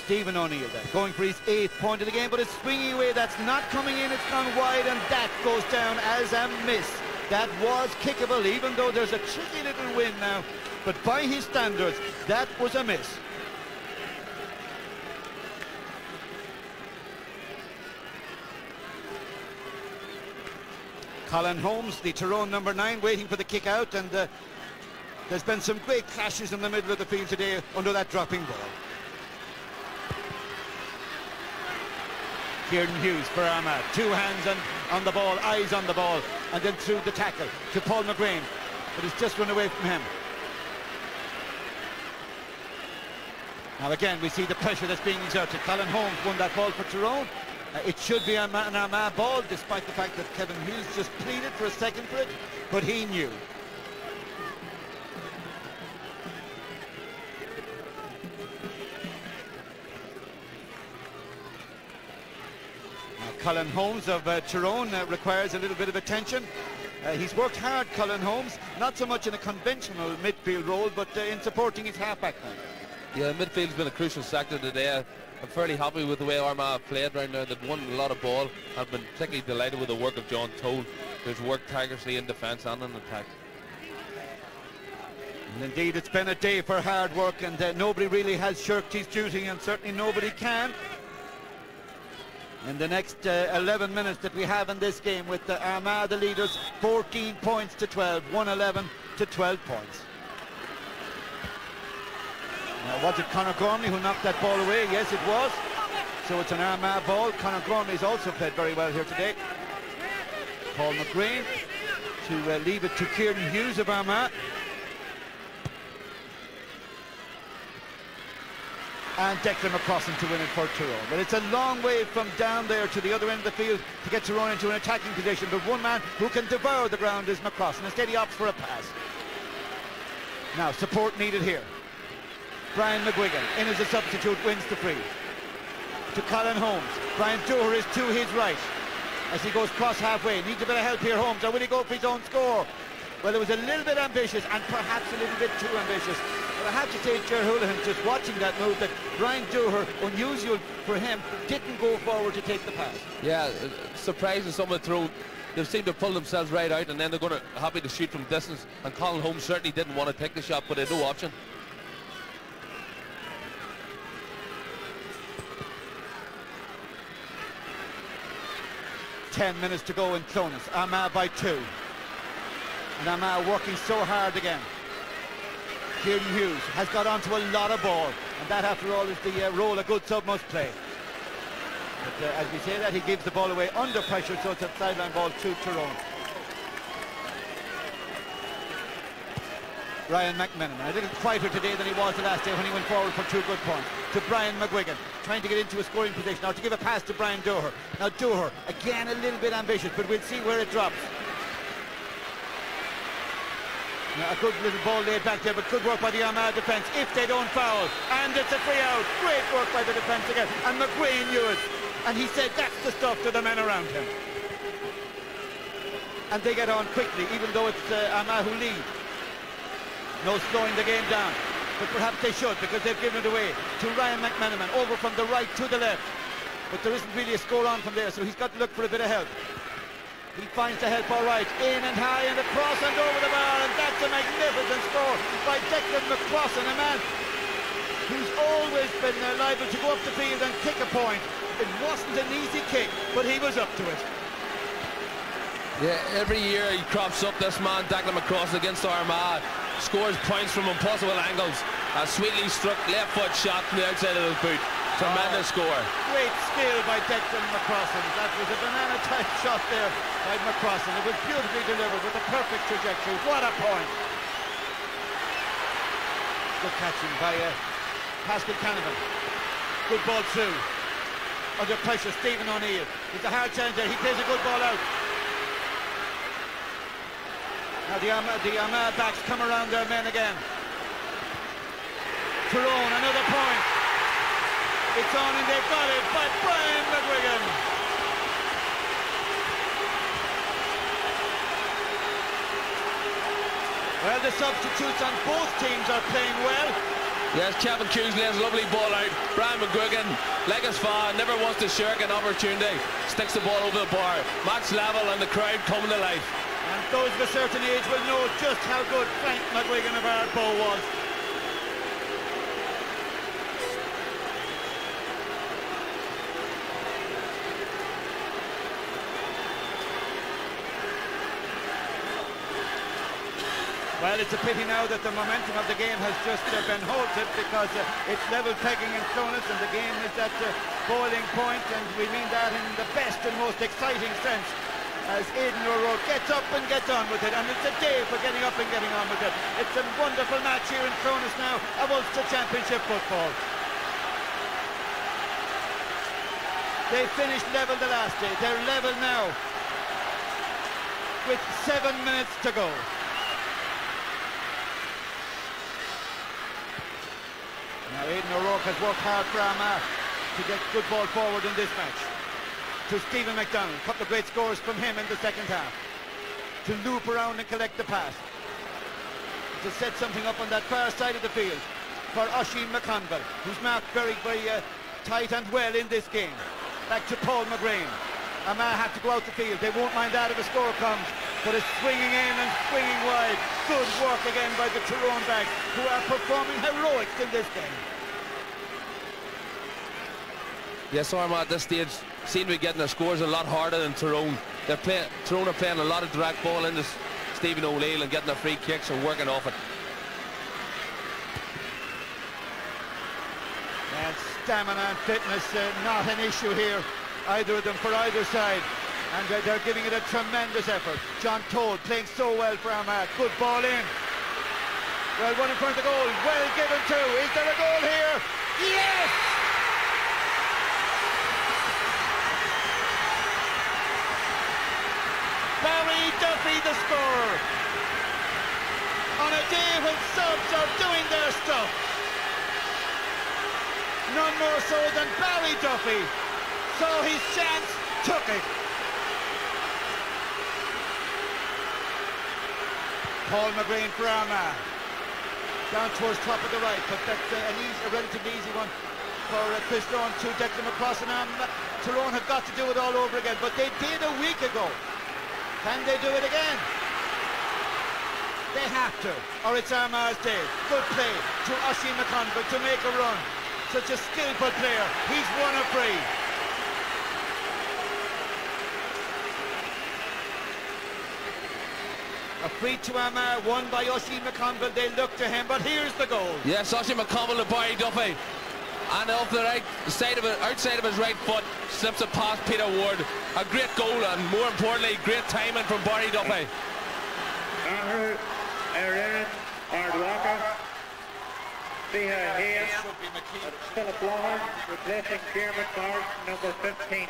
Speaker 6: Stephen O'Neill there, going for his eighth point of the game, but it's swinging away. That's not coming in. It's gone wide, and that goes down as a miss. That was kickable, even though there's a tricky little win now. But by his standards, that was a miss. Colin Holmes, the Tyrone number nine, waiting for the kick out, and uh, there's been some great clashes in the middle of the field today under that dropping ball. Kieran Hughes for Armagh. Two hands on, on the ball, eyes on the ball, and then through the tackle to Paul McGrane. But he's just run away from him. Now again, we see the pressure that's being exerted. Colin Holmes won that ball for Tyrone. Uh, it should be an Armagh ball, despite the fact that Kevin Hughes just pleaded for a second for it, but he knew. Colin Holmes of uh, Tyrone uh, requires a little bit of attention. Uh, he's worked hard, Colin Holmes, not so much in a conventional midfield role, but uh, in supporting his halfback man.
Speaker 7: Yeah, midfield's been a crucial sector today. I'm fairly happy with the way Armagh played right now. They've won a lot of ball. I've been particularly delighted with the work of John Toal, who's worked tirelessly in defence and in attack.
Speaker 6: And indeed, it's been a day for hard work, and uh, nobody really has shirked his duty, and certainly nobody can in the next uh, 11 minutes that we have in this game with the Armagh the leaders 14 points to 12 111 to 12 points now was it Conor Gormley who knocked that ball away yes it was so it's an Armagh ball Conor Gormley's also played very well here today Paul McGrane to uh, leave it to Kieran Hughes of Armagh and Declan McCrossan to win it for Tyrone. But it's a long way from down there to the other end of the field to get Tyrone into an attacking position. But one man who can devour the ground is McCrossan. Instead he opts for a pass. Now support needed here. Brian McGuigan in as a substitute wins the free. To Colin Holmes. Brian Dooher is to his right as he goes cross halfway. Needs a bit of help here, Holmes. Or will he go for his own score? Well, it was a little bit ambitious and perhaps a little bit too ambitious. But I have to say, Ger Houlihan, just watching that move, that Brian Dooher, unusual for him, didn't go forward to take the pass.
Speaker 7: Yeah, uh, surprising someone throw. They seem to pull themselves right out and then they're going to happy to shoot from distance. And Colin Holmes certainly didn't want to take the shot, but they had no option.
Speaker 6: Ten minutes to go in Clones. Armagh by two. And Armagh working so hard again. Kieran Hughes has got onto a lot of ball, and that, after all, is the uh, role a good sub must play. But uh, as we say that, he gives the ball away under pressure, so it's a sideline ball to Tyrone. Brian McMenamin, a little quieter today than he was the last day when he went forward for two good points. To Brian McGuigan, trying to get into a scoring position. Now to give a pass to Brian Dooher. Now Dooher, again a little bit ambitious, but we'll see where it drops. Now, a good little ball laid back there, but good work by the Armagh defence if they don't foul. And it's a free out. Great work by the defence again. And McQueen knew it. And he said that's the stuff to the men around him. And they get on quickly, even though it's uh, Armagh who lead. No slowing the game down. But perhaps they should, because they've given it away to Ryan McMenamin, over from the right to the left. But there isn't really a score on from there, so he's got to look for a bit of help. He finds the help all right. In and high and across and over the bar. And that's a magnificent score by Declan McCrossan, a man who's always been uh, liable to go up the field and kick a point. It wasn't an easy kick, but he was up to it.
Speaker 7: Yeah, every year he crops up, this man, Declan McCrossan against Armagh. Scores points from impossible angles. A sweetly struck left foot shot from the outside of the boot. Tremendous oh, score.
Speaker 6: Great skill by Declan McCrossan. That was a banana type shot there by McCrossan. It was beautifully delivered with a perfect trajectory. What a point. Good catching by uh, Pascal Canavan. Good ball through. Under pressure, Stephen O'Neill. It's a hard challenge there. He plays a good ball out. Now the, Armagh, the Armagh backs come around their men again. Tyrone, another point. It's on and they've got it by Brian McGuigan. Well, the substitutes on both teams are playing well.
Speaker 7: Yes, Kevin Kingsley has a lovely ball out. Brian McGuigan, Legas far, never wants to shirk an opportunity. Sticks the ball over the bar. Max level and the crowd coming to life.
Speaker 6: Those of a certain age will know just how good Frank McGuigan of Ardboe was. Well, it's a pity now that the momentum of the game has just uh, been halted because uh, it's level pegging in Clones and the game is at uh, boiling point and we mean that in the best and most exciting sense as Aidan O'Rourke gets up and gets on with it. And it's a day for getting up and getting on with it. It's a wonderful match here in Clones now of Ulster Championship football. They finished level the last day. They're level now with seven minutes to go. Now Aidan O'Rourke has worked hard for Armagh to get good ball forward in this match to Stephen McDonnell. A couple of great scores from him in the second half. To loop around and collect the pass. To set something up on that far side of the field for Oisin McConville, who's marked very, very uh, tight and well in this game. Back to Paul McGrane. Armagh have to go out the field. They won't mind that if a score comes, but it's swinging in and swinging wide. Good work again by the Tyrone backs, who are performing heroics in this game.
Speaker 7: Yes, Armagh at this stage seem to be getting their scores a lot harder than Tyrone. They're playing, Tyrone are playing a lot of direct ball into Stephen O'Neill and getting their free kicks and working off it.
Speaker 6: And stamina and fitness uh, not an issue here, either of them for either side. And uh, they're giving it a tremendous effort. John Toal playing so well for Armagh. Good ball in. Well, one in front of the goal. Well given too. Is there a goal here? Yes! Barry Duffy the scorer. On a day when subs are doing their stuff. None more so than Barry Duffy. Saw his chance, took it. Paul McGrane Armagh. Down towards top of the right, but that's uh, an easy, a relatively easy one for uh, Chris Tyrone to Declan McCrossan. And Tyrone have got to do it all over again, but they did a week ago. Can they do it again? They have to, or it's Armagh's day. Good play to Oisin McConville to make a run. Such a skillful player. He's won a free. A free to Armagh, won by Oisin McConville. They look to him, but here's the goal.
Speaker 7: Yes, Oisin McConville to Barry Duffy and off the right side of it, outside of his right foot, slips it past Peter Ward. A great goal and more importantly, great timing from Barry Duffy.
Speaker 27: Philip Lawler, replacing Dermot Morris, number 15.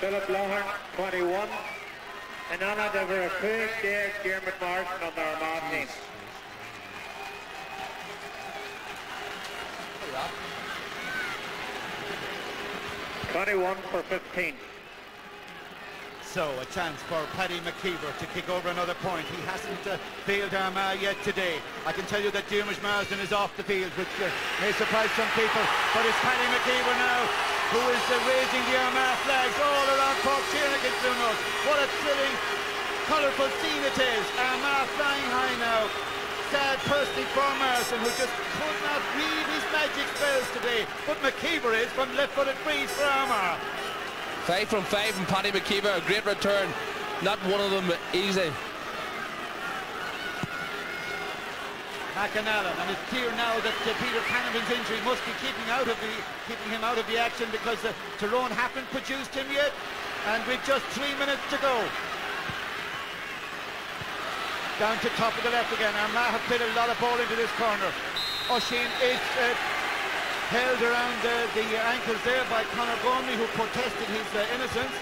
Speaker 27: Philip Lawler, 21. And on it, over a quick day, Dermot Morris, number Armagh team. 21 for 15.
Speaker 6: So a chance for Paddy McKeever to kick over another point. He hasn't uh, failed Armagh yet today. I can tell you that Diarmuid Marsden is off the field, which uh, may surprise some people. But it's Paddy McKeever now who is uh, raising the Armagh flags all around Cork cheering against What a thrilling, colourful scene it is. Armagh flying high now sad personally for who just could not weave his magic spells today. But McKeever is from left-footed frees for Armagh.
Speaker 7: Five from five from Paddy McKeever. A great return. Not one of them easy.
Speaker 6: McAnallen, and it's clear now that uh, Peter Canavan's injury must be keeping out of the keeping him out of the action because uh, Tyrone haven't produced him yet, and with just three minutes to go. Down to top of the left again. Armagh have played a lot of ball into this corner. Oisin is uh, held around the ankles there by Conor Gormley, who protested his uh, innocence.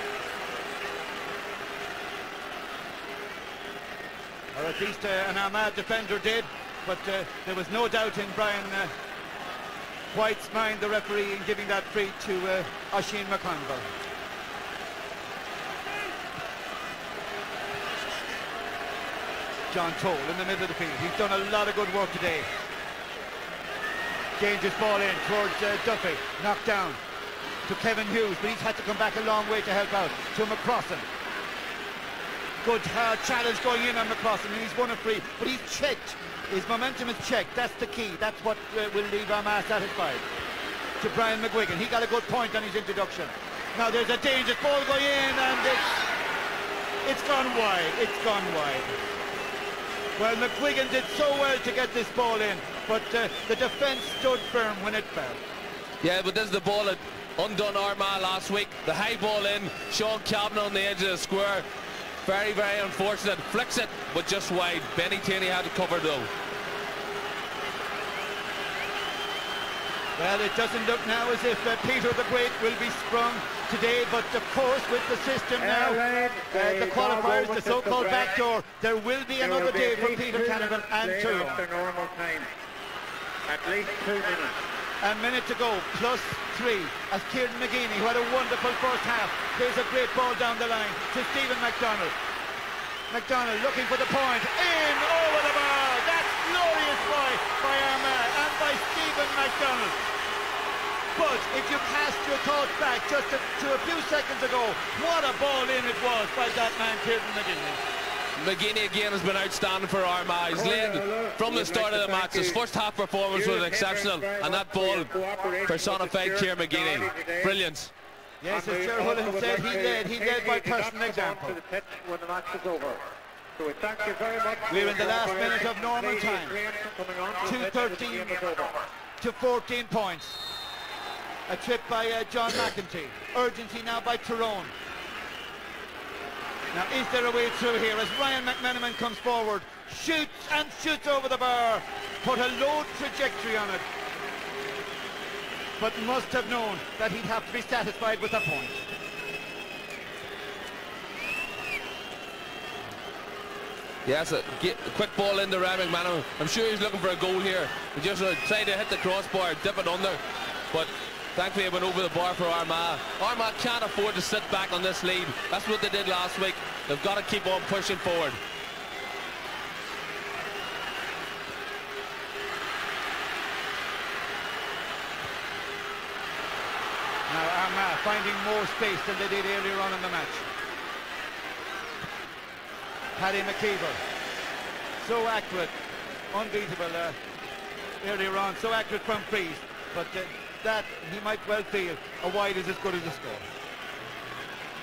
Speaker 6: Or at least uh, an defender did but uh, there was no doubt in Brian uh, White's mind, the referee, in giving that free to uh, Oisin McConville. John Toal in the middle of the field. He's done a lot of good work today. Dangerous ball in towards uh, Duffy. Knocked down to Kevin Hughes, but he's had to come back a long way to help out. To McCrossan. Good challenge going in on McCrossan, and he's won a free, but he's checked his momentum is checked. That's the key. That's what uh, will leave Armagh satisfied. To Brian McGuigan. He got a good point on his introduction. Now there's a dangerous ball going in and it's, it's gone wide. It's gone wide. Well, McGuigan did so well to get this ball in, but uh, the defence stood firm when it fell.
Speaker 7: Yeah, but this is the ball that undone Armagh last week. The high ball in, Sean Cavanagh on the edge of the square. Very, very unfortunate. Flicks it, but just wide. Benny Tierney had to cover though.
Speaker 6: Well, it doesn't look now as if uh, Peter the Great will be sprung today, but of course with the system now, uh, the qualifiers, the so-called backdoor, there will be another day for Peter Canavan and Tyrone.
Speaker 27: At least two minutes.
Speaker 6: A minute to go, plus three, as Kieran McGeeney, who had a wonderful first half, plays a great ball down the line to Stephen McDonnell. McDonnell looking for the point, in over the bar. That's glorious by, by Armagh and by Stephen McDonnell. But if you cast your thoughts back just to, to a few seconds ago, what a ball in it was by that man, Kieran McGeeney.
Speaker 7: McGeeney again has been outstanding for Armagh. He's led from the start of the match. His first half performance was exceptional, and that ball personified Kier McGeeney. Brilliant.
Speaker 6: Yes, as Ger Hullen said, he led. He led by personal example.
Speaker 27: When the match is over. So thank you very much.
Speaker 6: We're in the last minute of normal time. 2.13 to 14 points. A trip by uh, John McEntee. Urgency now by Tyrone. Now, is there a way through here as Ryan McMenamin comes forward, shoots and shoots over the bar, put a low trajectory on it, but must have known that he'd have to be satisfied with a point.
Speaker 7: Yes, a, quick ball into Ryan McMenamin. I'm sure he's looking for a goal here. He just uh, tried to hit the crossbar, dip it under, but Thankfully, it went over the bar for Armagh. Armagh can't afford to sit back on this lead. That's what they did last week. They've got to keep on pushing forward.
Speaker 6: Now Armagh finding more space than they did earlier on in the match. Paddy McKeever. So accurate. Unbeatable uh, earlier on. So accurate from frees. But uh, that he might well feel a wide is as good as a score.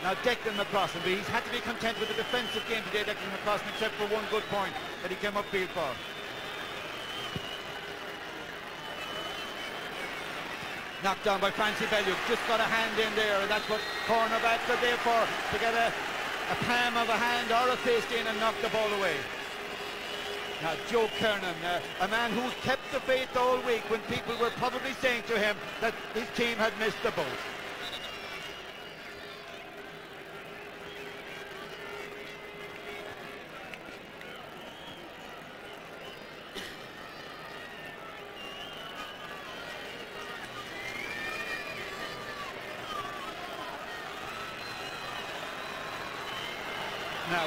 Speaker 6: Now Declan McCrossan, he's had to be content with the defensive game today, Declan McCrossan, except for one good point that he came upfield for. Knocked down by Francie Bellew, just got a hand in there, and that's what cornerbacks are there for, to get a, a palm of a hand or a fist in and knock the ball away. Joe Kernan, uh, a man who's kept the faith all week when people were probably saying to him that his team had missed the boat.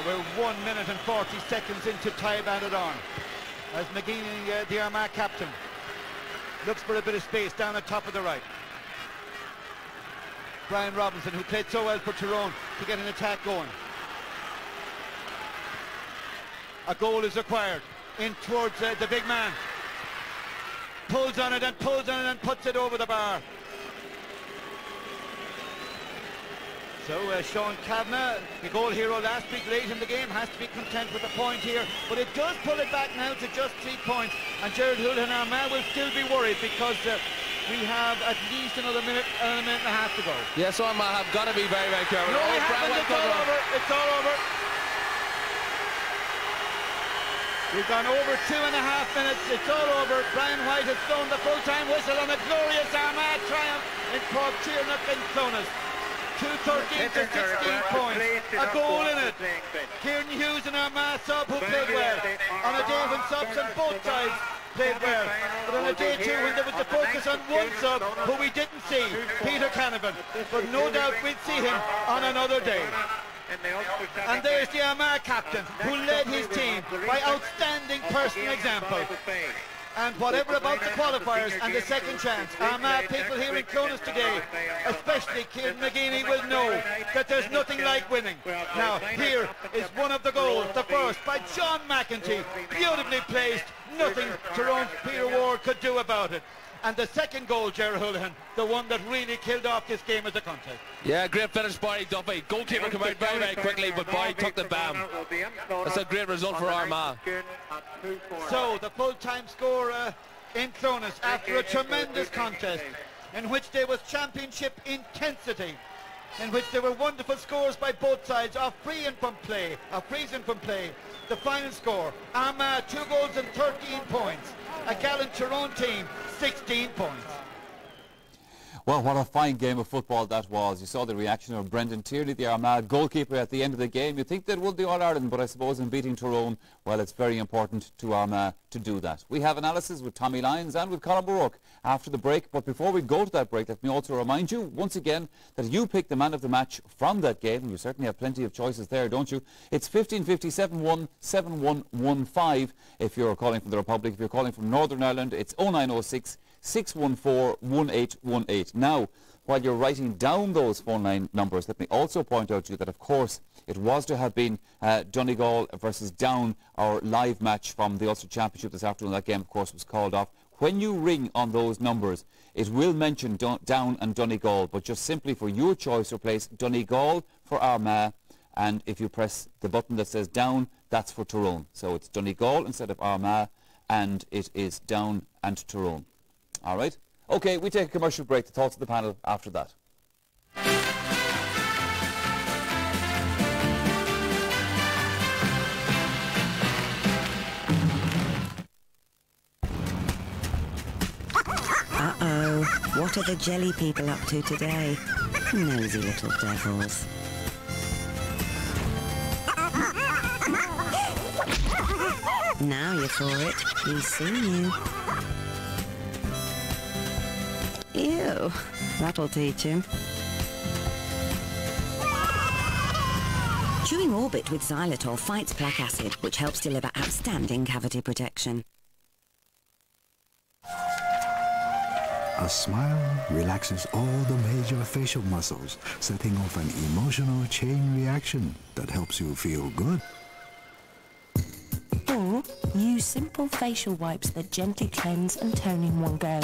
Speaker 6: We're one minute and 40 seconds into time added on. As McGeeney, uh, the Armagh captain, looks for a bit of space down the top of the right. Brian Robinson, who played so well for Tyrone to get an attack going. A goal is required in towards uh, the big man. Pulls on it and pulls on it and puts it over the bar. So uh, Sean Cavanagh, the goal hero last week, late in the game, has to be content with a point here. But it does pull it back now to just three points. And Gerard Houlihan Armagh will still be worried because uh, we have at least another minute, uh, a minute and a half to go.
Speaker 7: Yes, Armagh have got to be very, very careful.
Speaker 6: No,
Speaker 7: Oh, Brad
Speaker 6: It's all over. It's all over. We've gone over two and a half minutes. It's all over. Brian White has thrown the full-time whistle on a glorious Armagh triumph in Cork, Tiernock and Clones. 213 to 16 points. A goal in it. Kieran Hughes and Armagh sub who played well. On a day when subs on both sides played well. But on a day two when there was the focus on one sub who we didn't see, Peter Canavan. But no doubt we'd see him on another day. And there's the Armagh captain who led his team by outstanding personal example. And whatever about the qualifiers and the second chance, Armagh people here in Clones today, especially Kieran McGeeney, will know that there's nothing like winning. Now, here is one of the goals, the first by John McEntee, beautifully placed, nothing Tyrone's Peter Ward could do about it. And the second goal, Gerard Houlihan, the one that really killed off this game as a contest.
Speaker 7: Yeah, great finish, by Duffy. Goalkeeper came out very, very quickly, but Barry took the bam. That's a great result for Armagh.
Speaker 6: So the full-time score uh, in Clones after a tremendous contest in which there was championship intensity, in which there were wonderful scores by both sides of free and from play, of frees and from play. The final score, Armagh two goals and 13 points. A gallant Tyrone team, 16 points.
Speaker 1: Well, what a fine game of football that was. You saw the reaction of Brendan Tierney, the Armagh goalkeeper at the end of the game. You'd think they'd won the All-Ireland, but I suppose in beating Tyrone, well, it's very important to Armagh to do that. We have analysis with Tommy Lyons and with Colm O'Rourke after the break. But before we go to that break, let me also remind you, once again, that you pick the man of the match from that game. And you certainly have plenty of choices there, don't you? It's 1550 7115 if you're calling from the Republic. If you're calling from Northern Ireland, it's 0906 614-1818. Now, while you're writing down those phone line numbers, let me also point out to you that, of course, it was to have been uh, Donegal versus Down, our live match from the Ulster Championship this afternoon. That game, of course, was called off. When you ring on those numbers, it will mention Down and Donegal, but just simply for your choice, replace Donegal for Armagh, and if you press the button that says Down, that's for Tyrone. So it's Donegal instead of Armagh, and it is Down and Tyrone. All right? Okay, we take a commercial break. The thoughts of the panel after that.
Speaker 28: Uh-oh. What are the jelly people up to today? Nosy little devils. Now you're for it. He's seen you. Ew. That'll teach him. Chewing Orbit with xylitol fights plaque acid, which helps deliver outstanding cavity protection.
Speaker 29: A smile relaxes all the major facial muscles, setting off an emotional chain reaction that helps you feel good.
Speaker 30: Or use simple facial wipes that gently cleanse and tone in one go.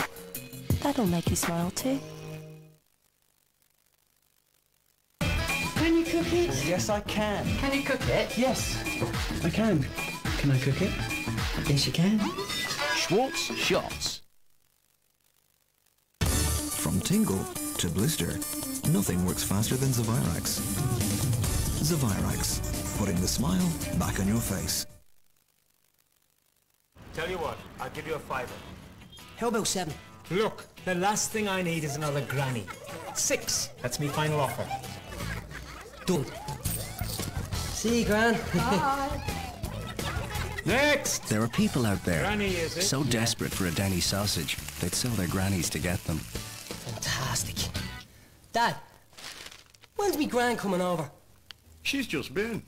Speaker 30: That'll make you smile too.
Speaker 31: Can you cook it?
Speaker 16: Yes, I can.
Speaker 31: Can you cook it?
Speaker 16: Yes, I can. Can I cook it?
Speaker 31: Yes, you can.
Speaker 16: Schwartz Shots.
Speaker 23: From tingle to blister, nothing works faster than Zovirax. Zovirax, putting the smile back on your face.
Speaker 32: Tell you what, I'll give you a fiver.
Speaker 31: How about seven?
Speaker 32: Look, the last thing I need is another granny. Six. That's me final offer.
Speaker 31: Done. See you, Gran.
Speaker 32: Next!
Speaker 15: There are people out there
Speaker 32: Granny, is it?
Speaker 15: so
Speaker 32: Yeah.
Speaker 15: desperate for a Denny sausage, they'd sell their grannies to get them.
Speaker 31: Fantastic. Dad, when's me Gran coming over?
Speaker 33: She's just been.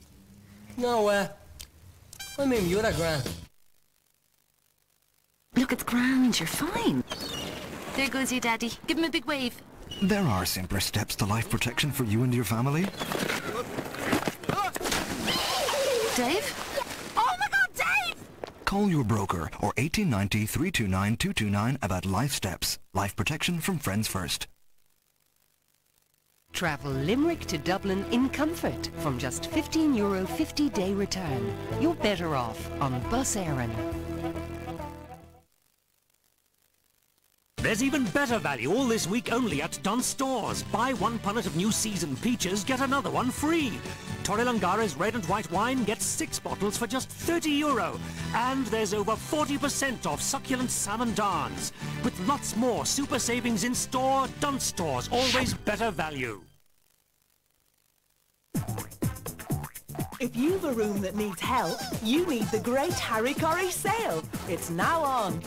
Speaker 31: No, uh, I mean the other Gran.
Speaker 9: Look, it's grand. You're fine. There goes your daddy. Give him a big wave.
Speaker 23: There are simpler steps to life protection for you and your family.
Speaker 9: Dave?
Speaker 14: Oh my god, Dave!
Speaker 23: Call your broker or 1890 329 229 about life steps. Life protection from Friends First.
Speaker 34: Travel Limerick to Dublin in comfort from just €15 Euro 50 day return. You're better off on Bus Éireann.
Speaker 35: There's even better value all this week only at Dunnes Stores. Buy one punnet of new season peaches, get another one free. Torre red and white wine gets six bottles for just 30 euro. And there's over 40% off succulent salmon darns. With lots more super savings in store, Dunnes Stores, always better value.
Speaker 36: If you've a room that needs help, you need the Great Harry Corry sale. It's now on.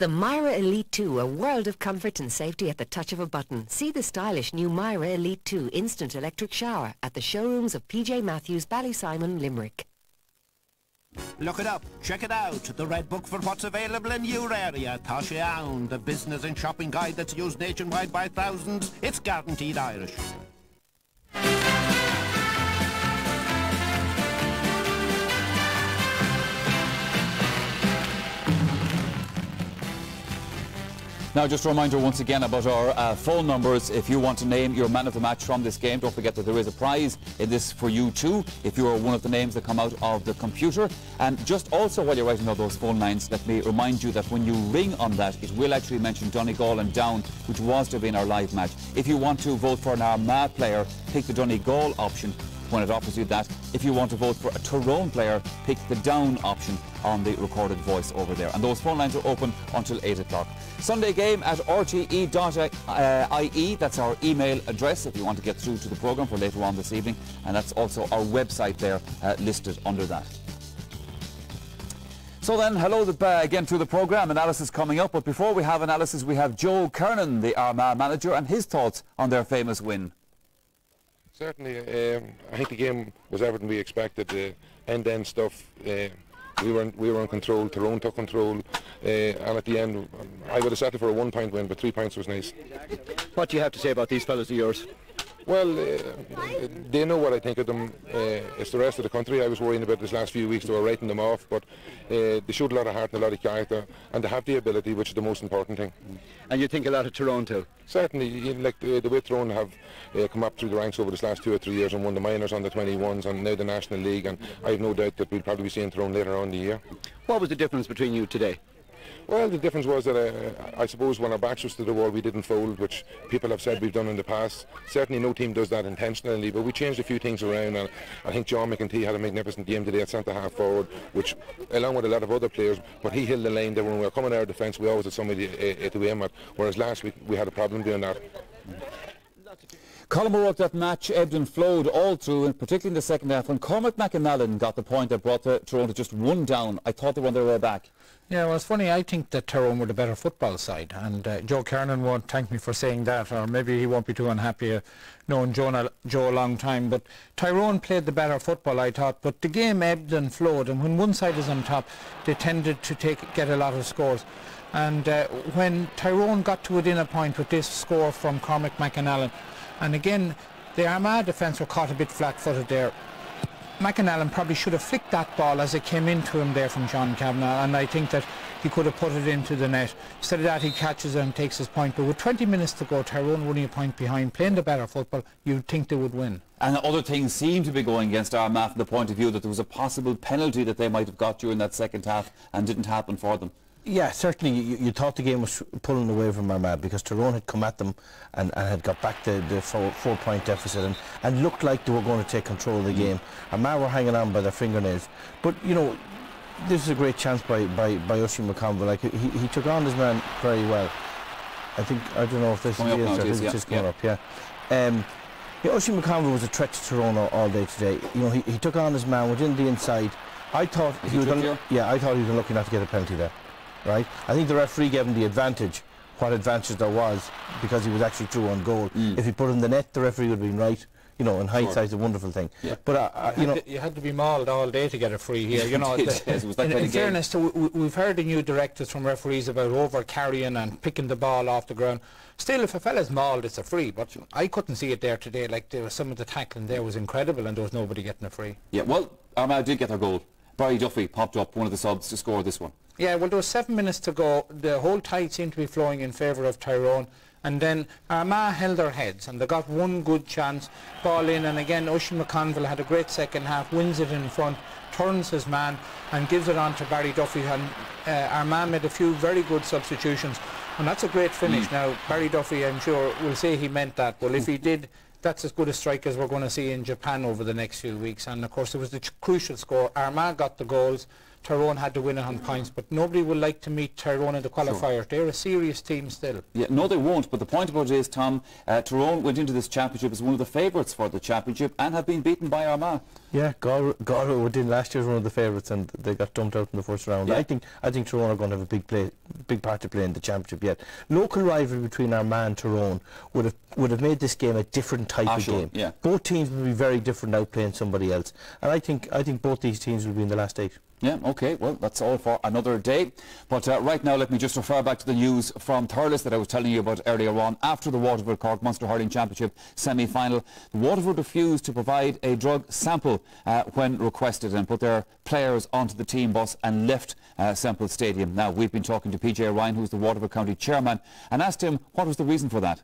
Speaker 37: The Mira Elite 2, a world of comfort and safety at the touch of a button. See the stylish new Mira Elite 2 instant electric shower at the showrooms of PJ Matthews, Ballysimon, Limerick.
Speaker 17: Look it up, check it out. The Red Book for what's available in your area. Tasha the business and shopping guide that's used nationwide by thousands. It's guaranteed Irish.
Speaker 1: Now, just a reminder once again about our uh, phone numbers. If you want to name your man of the match from this game, don't forget that there is a prize in this for you too, if you are one of the names that come out of the computer. And just also while you're writing out those phone lines, let me remind you that when you ring on that, it will actually mention Donegal and Down, which was to be in our live match. If you want to vote for an Armagh player, pick the Donegal option when it offers you that. If you want to vote for a Tyrone player, pick the down option on the recorded voice over there. And those phone lines are open until 8 o'clock. Sunday game at rte.ie. That's our email address if you want to get through to the programme for later on this evening. And that's also our website there uh, listed under that. So then, hello uh, again to the programme. Analysis coming up. But before we have analysis, we have Joe Kernan, the Armagh manager, and his thoughts on their famous win.
Speaker 38: Certainly, um, I think the game was everything we expected. The end-end stuff. Uh, we were we were in control. Tyrone took control, uh, and at the end, I would have settled for a one-point win, but three points was nice.
Speaker 4: What do you have to say about these fellas of yours?
Speaker 38: Well, uh, they know what I think of them. Uh, it's the rest of the country I was worrying about this last few weeks. They were writing them off, but uh, they showed a lot of heart and a lot of character, and they have the ability, which is the most important thing.
Speaker 4: And you think a lot of Tyrone too?
Speaker 38: Certainly, like the, the way Tyrone have uh, come up through the ranks over this last two or three years and won the minors on the 21s and now the National League, and I have no doubt that we'll probably be seeing Tyrone later on in the year.
Speaker 4: What was the difference between you today?
Speaker 38: Well, the difference was that uh, I suppose when our backs was to the wall, we didn't fold, which people have said we've done in the past. Certainly, no team does that intentionally, but we changed a few things around, and I think John McEntee had a magnificent game today at centre half forward, which, along with a lot of other players, but he held the line there when we were coming out of defence. We always had somebody uh, to aim at, whereas last week we had a problem doing that.
Speaker 1: Colm O'Rourke, that match ebbed and flowed all through, and particularly in the second half. When Cormac McAnallen got the point that brought the, Tyrone to just one down, I thought they were on their way back.
Speaker 5: Yeah, well, it's funny. I think that Tyrone were the better football side, and uh, Joe Kernan won't thank me for saying that, or maybe he won't be too unhappy uh, knowing Joe, Joe a long time. But Tyrone played the better football, I thought. But the game ebbed and flowed, and when one side is on top, they tended to take get a lot of scores. And uh, when Tyrone got to within a point with this score from Cormac McAnallen, and again, the Armagh defence were caught a bit flat-footed there. McAnallen probably should have flicked that ball as it came into him there from John Kavanagh and I think that he could have put it into the net. Instead of that he catches it and takes his point but with 20 minutes to go Tyrone running a point behind playing the better football you'd think they would win.
Speaker 1: And other things seem to be going against Armagh from the point of view that there was a possible penalty that they might have got during that second half and didn't happen for them.
Speaker 4: Yeah, certainly you, you, thought the game was pulling away from Armagh because Tyrone had come at them and, and had got back the, the four, four, point deficit and, and looked like they were going to take control of the mm. game. Armagh were hanging on by their fingernails. But, you know, this is a great chance by, by, by Oisin McConville. Like, he, he took on his man very well. I think, I don't know if this
Speaker 1: coming
Speaker 4: is
Speaker 1: the answer.
Speaker 4: It's just coming up, yeah. Um, yeah, Oisin McConville was a threat to Tyrone all, day today. You know, he, he took on his man within the inside. I thought he, he was gonna, yeah, I thought he was lucky enough to get a penalty there right? I think the referee gave him the advantage, what advantage there was, because he was actually through on goal. Mm. If he put it in the net, the referee would have been right. You know, in hindsight, sure. it's a wonderful thing. Yeah. But uh, uh, you,
Speaker 5: you know, to, you had to be mauled all day to get a free here. You know, the, in, in fairness, to, we, have heard the new directives from referees about over carrying and picking the ball off the ground. Still, if a fella's mauled, it's a free. But I couldn't see it there today. Like there was some of the tackling there was incredible, and there was nobody getting a free.
Speaker 1: Yeah, well, Armagh did get their goal. Barry Duffy popped up one of the subs to score this one.
Speaker 5: Yeah, well, there was seven minutes to go. The whole tide seemed to be flowing in favour of Tyrone. And then Armagh held their heads and they got one good chance, ball in, and again Oisin McConville had a great second half, wins it in front, turns his man and gives it on to Barry Duffy and uh, Armagh made a few very good substitutions and that's a great finish. Mm. Now Barry Duffy I'm sure will say he meant that, Well, if he did that's as good a strike as we're going to see in Japan over the next few weeks and of course it was the crucial score. Armagh got the goals Tyrone had to win it on points, but nobody would like to meet Tyrone in the qualifiers. Sure. They're a serious team still.
Speaker 1: Yeah, no, they won't. But the point about it is, Tom, uh, Tyrone went into this championship as one of the favourites for the championship and have been beaten by Armagh.
Speaker 4: Yeah, Galway did last year was one of the favourites and they got dumped out in the first round. Yeah. I think I think Tyrone are going to have a big play, big part to play in the championship yet. Local rivalry between Armagh and Tyrone would have would have made this game a different type ah, of sure. game.
Speaker 1: Yeah.
Speaker 4: Both teams would be very different out playing somebody else, and I think I think both these teams will be in the last eight.
Speaker 1: Yeah, okay, well, that's all for another day. But uh, right now, let me just refer back to the news from Thurles that I was telling you about earlier on. After the Waterford Cork Munster Hurling Championship semi-final, Waterford refused to provide a drug sample uh, when requested and put their players onto the team bus and left uh, Semple Stadium. Now, we've been talking to PJ Ryan, who's the Waterford County chairman, and asked him what was the reason for that.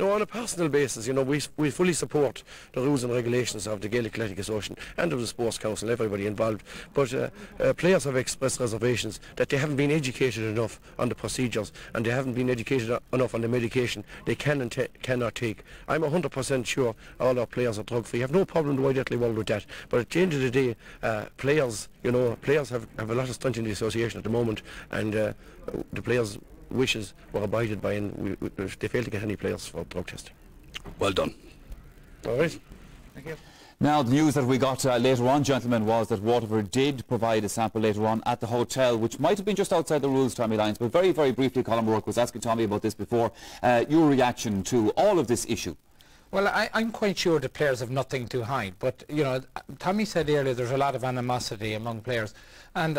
Speaker 39: No, on a personal basis, you know, we, we fully support the rules and regulations of the Gaelic Athletic Association and of the Sports Council, everybody involved. But uh, uh, players have expressed reservations that they haven't been educated enough on the procedures and they haven't been educated enough on the medication they can and cannot take. I'm 100% sure all our players are drug-free. I have no problem immediately well with that. But at the end of the day, uh, players, you know, players have, have a lot of strength in the association at the moment and uh, the players wishes were abided by and we, we, they failed to get any players for drug testing. Well done. All right.
Speaker 1: Thank you. Now, the news that we got uh, later on, gentlemen, was that Waterford did provide a sample later on at the hotel, which might have been just outside the rules, Tommy Lyons. But very, very briefly, Colm O'Rourke was asking Tommy about this before. Uh, your reaction to all of this issue?
Speaker 5: Well, I, am quite sure the players have nothing to hide. But, you know, Tommy said earlier there's a lot of animosity among players. And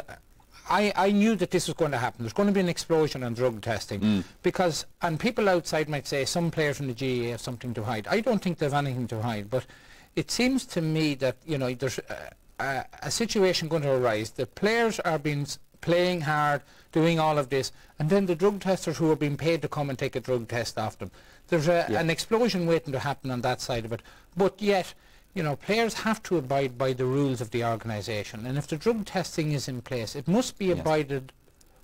Speaker 5: I, I knew that this was going to happen. There's going to be an explosion on drug testing mm. because, and people outside might say some players from the GAA have something to hide. I don't think they have anything to hide, but it seems to me that you know there's a, a situation going to arise. The players are being playing hard, doing all of this, and then the drug testers who are being paid to come and take a drug test off them. There's a, yeah. an explosion waiting to happen on that side of it, but yet you know, players have to abide by the rules of the organisation. And if the drug testing is in place, it must be yes. abided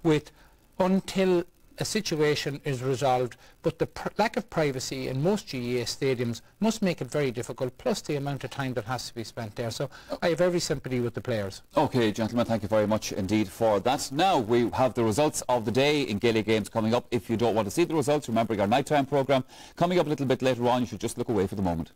Speaker 5: with until a situation is resolved. But the lack of privacy in most GAA stadiums must make it very difficult, plus the amount of time that has to be spent there. So I have every sympathy with the players.
Speaker 1: OK, gentlemen, thank you very much indeed for that. Now we have the results of the day in Gaelic Games coming up. If you don't want to see the results, remember our nighttime programme coming up a little bit later on. You should just look away for the moment.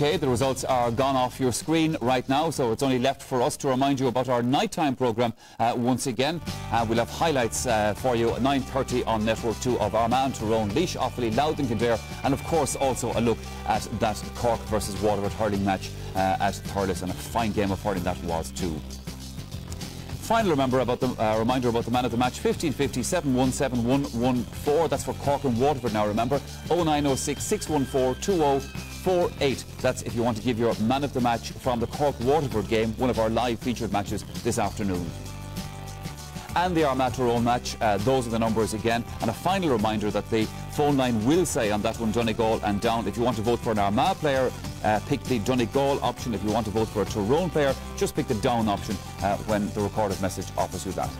Speaker 1: Okay, the results are gone off your screen right now, so it's only left for us to remind you about our nighttime programme uh, once again. Uh, we'll have highlights uh, for you at 9.30 on Network 2 of Armagh, Tyrone, Laois, Offaly, Louth and Kildare, and of course also a look at that Cork versus Waterford hurling match uh, at Thurles, and a fine game of hurling that was too. Final remember about the uh, reminder about the man of the match 1550 717 114. That's for Cork and Waterford now. Remember 0906 614 2048. That's if you want to give your man of the match from the Cork Waterford game, one of our live featured matches this afternoon and the Armagh Tyrone match. Uh, those are the numbers again. And a final reminder that the phone line will say on that one Donegal and down. If you want to vote for an Armagh player, uh, pick the Donegal option. If you want to vote for a Tyrone player, just pick the down option uh, when the recorded message offers you that.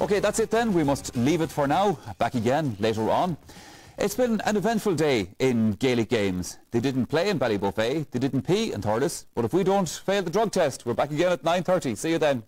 Speaker 1: OK, that's it then. We must leave it for now. Back again later on. It's been an eventful day in Gaelic games. They didn't play in Ballybofey, they didn't pee in Thurles, but if we don't fail the drug test, we're back again at 9.30. See you then.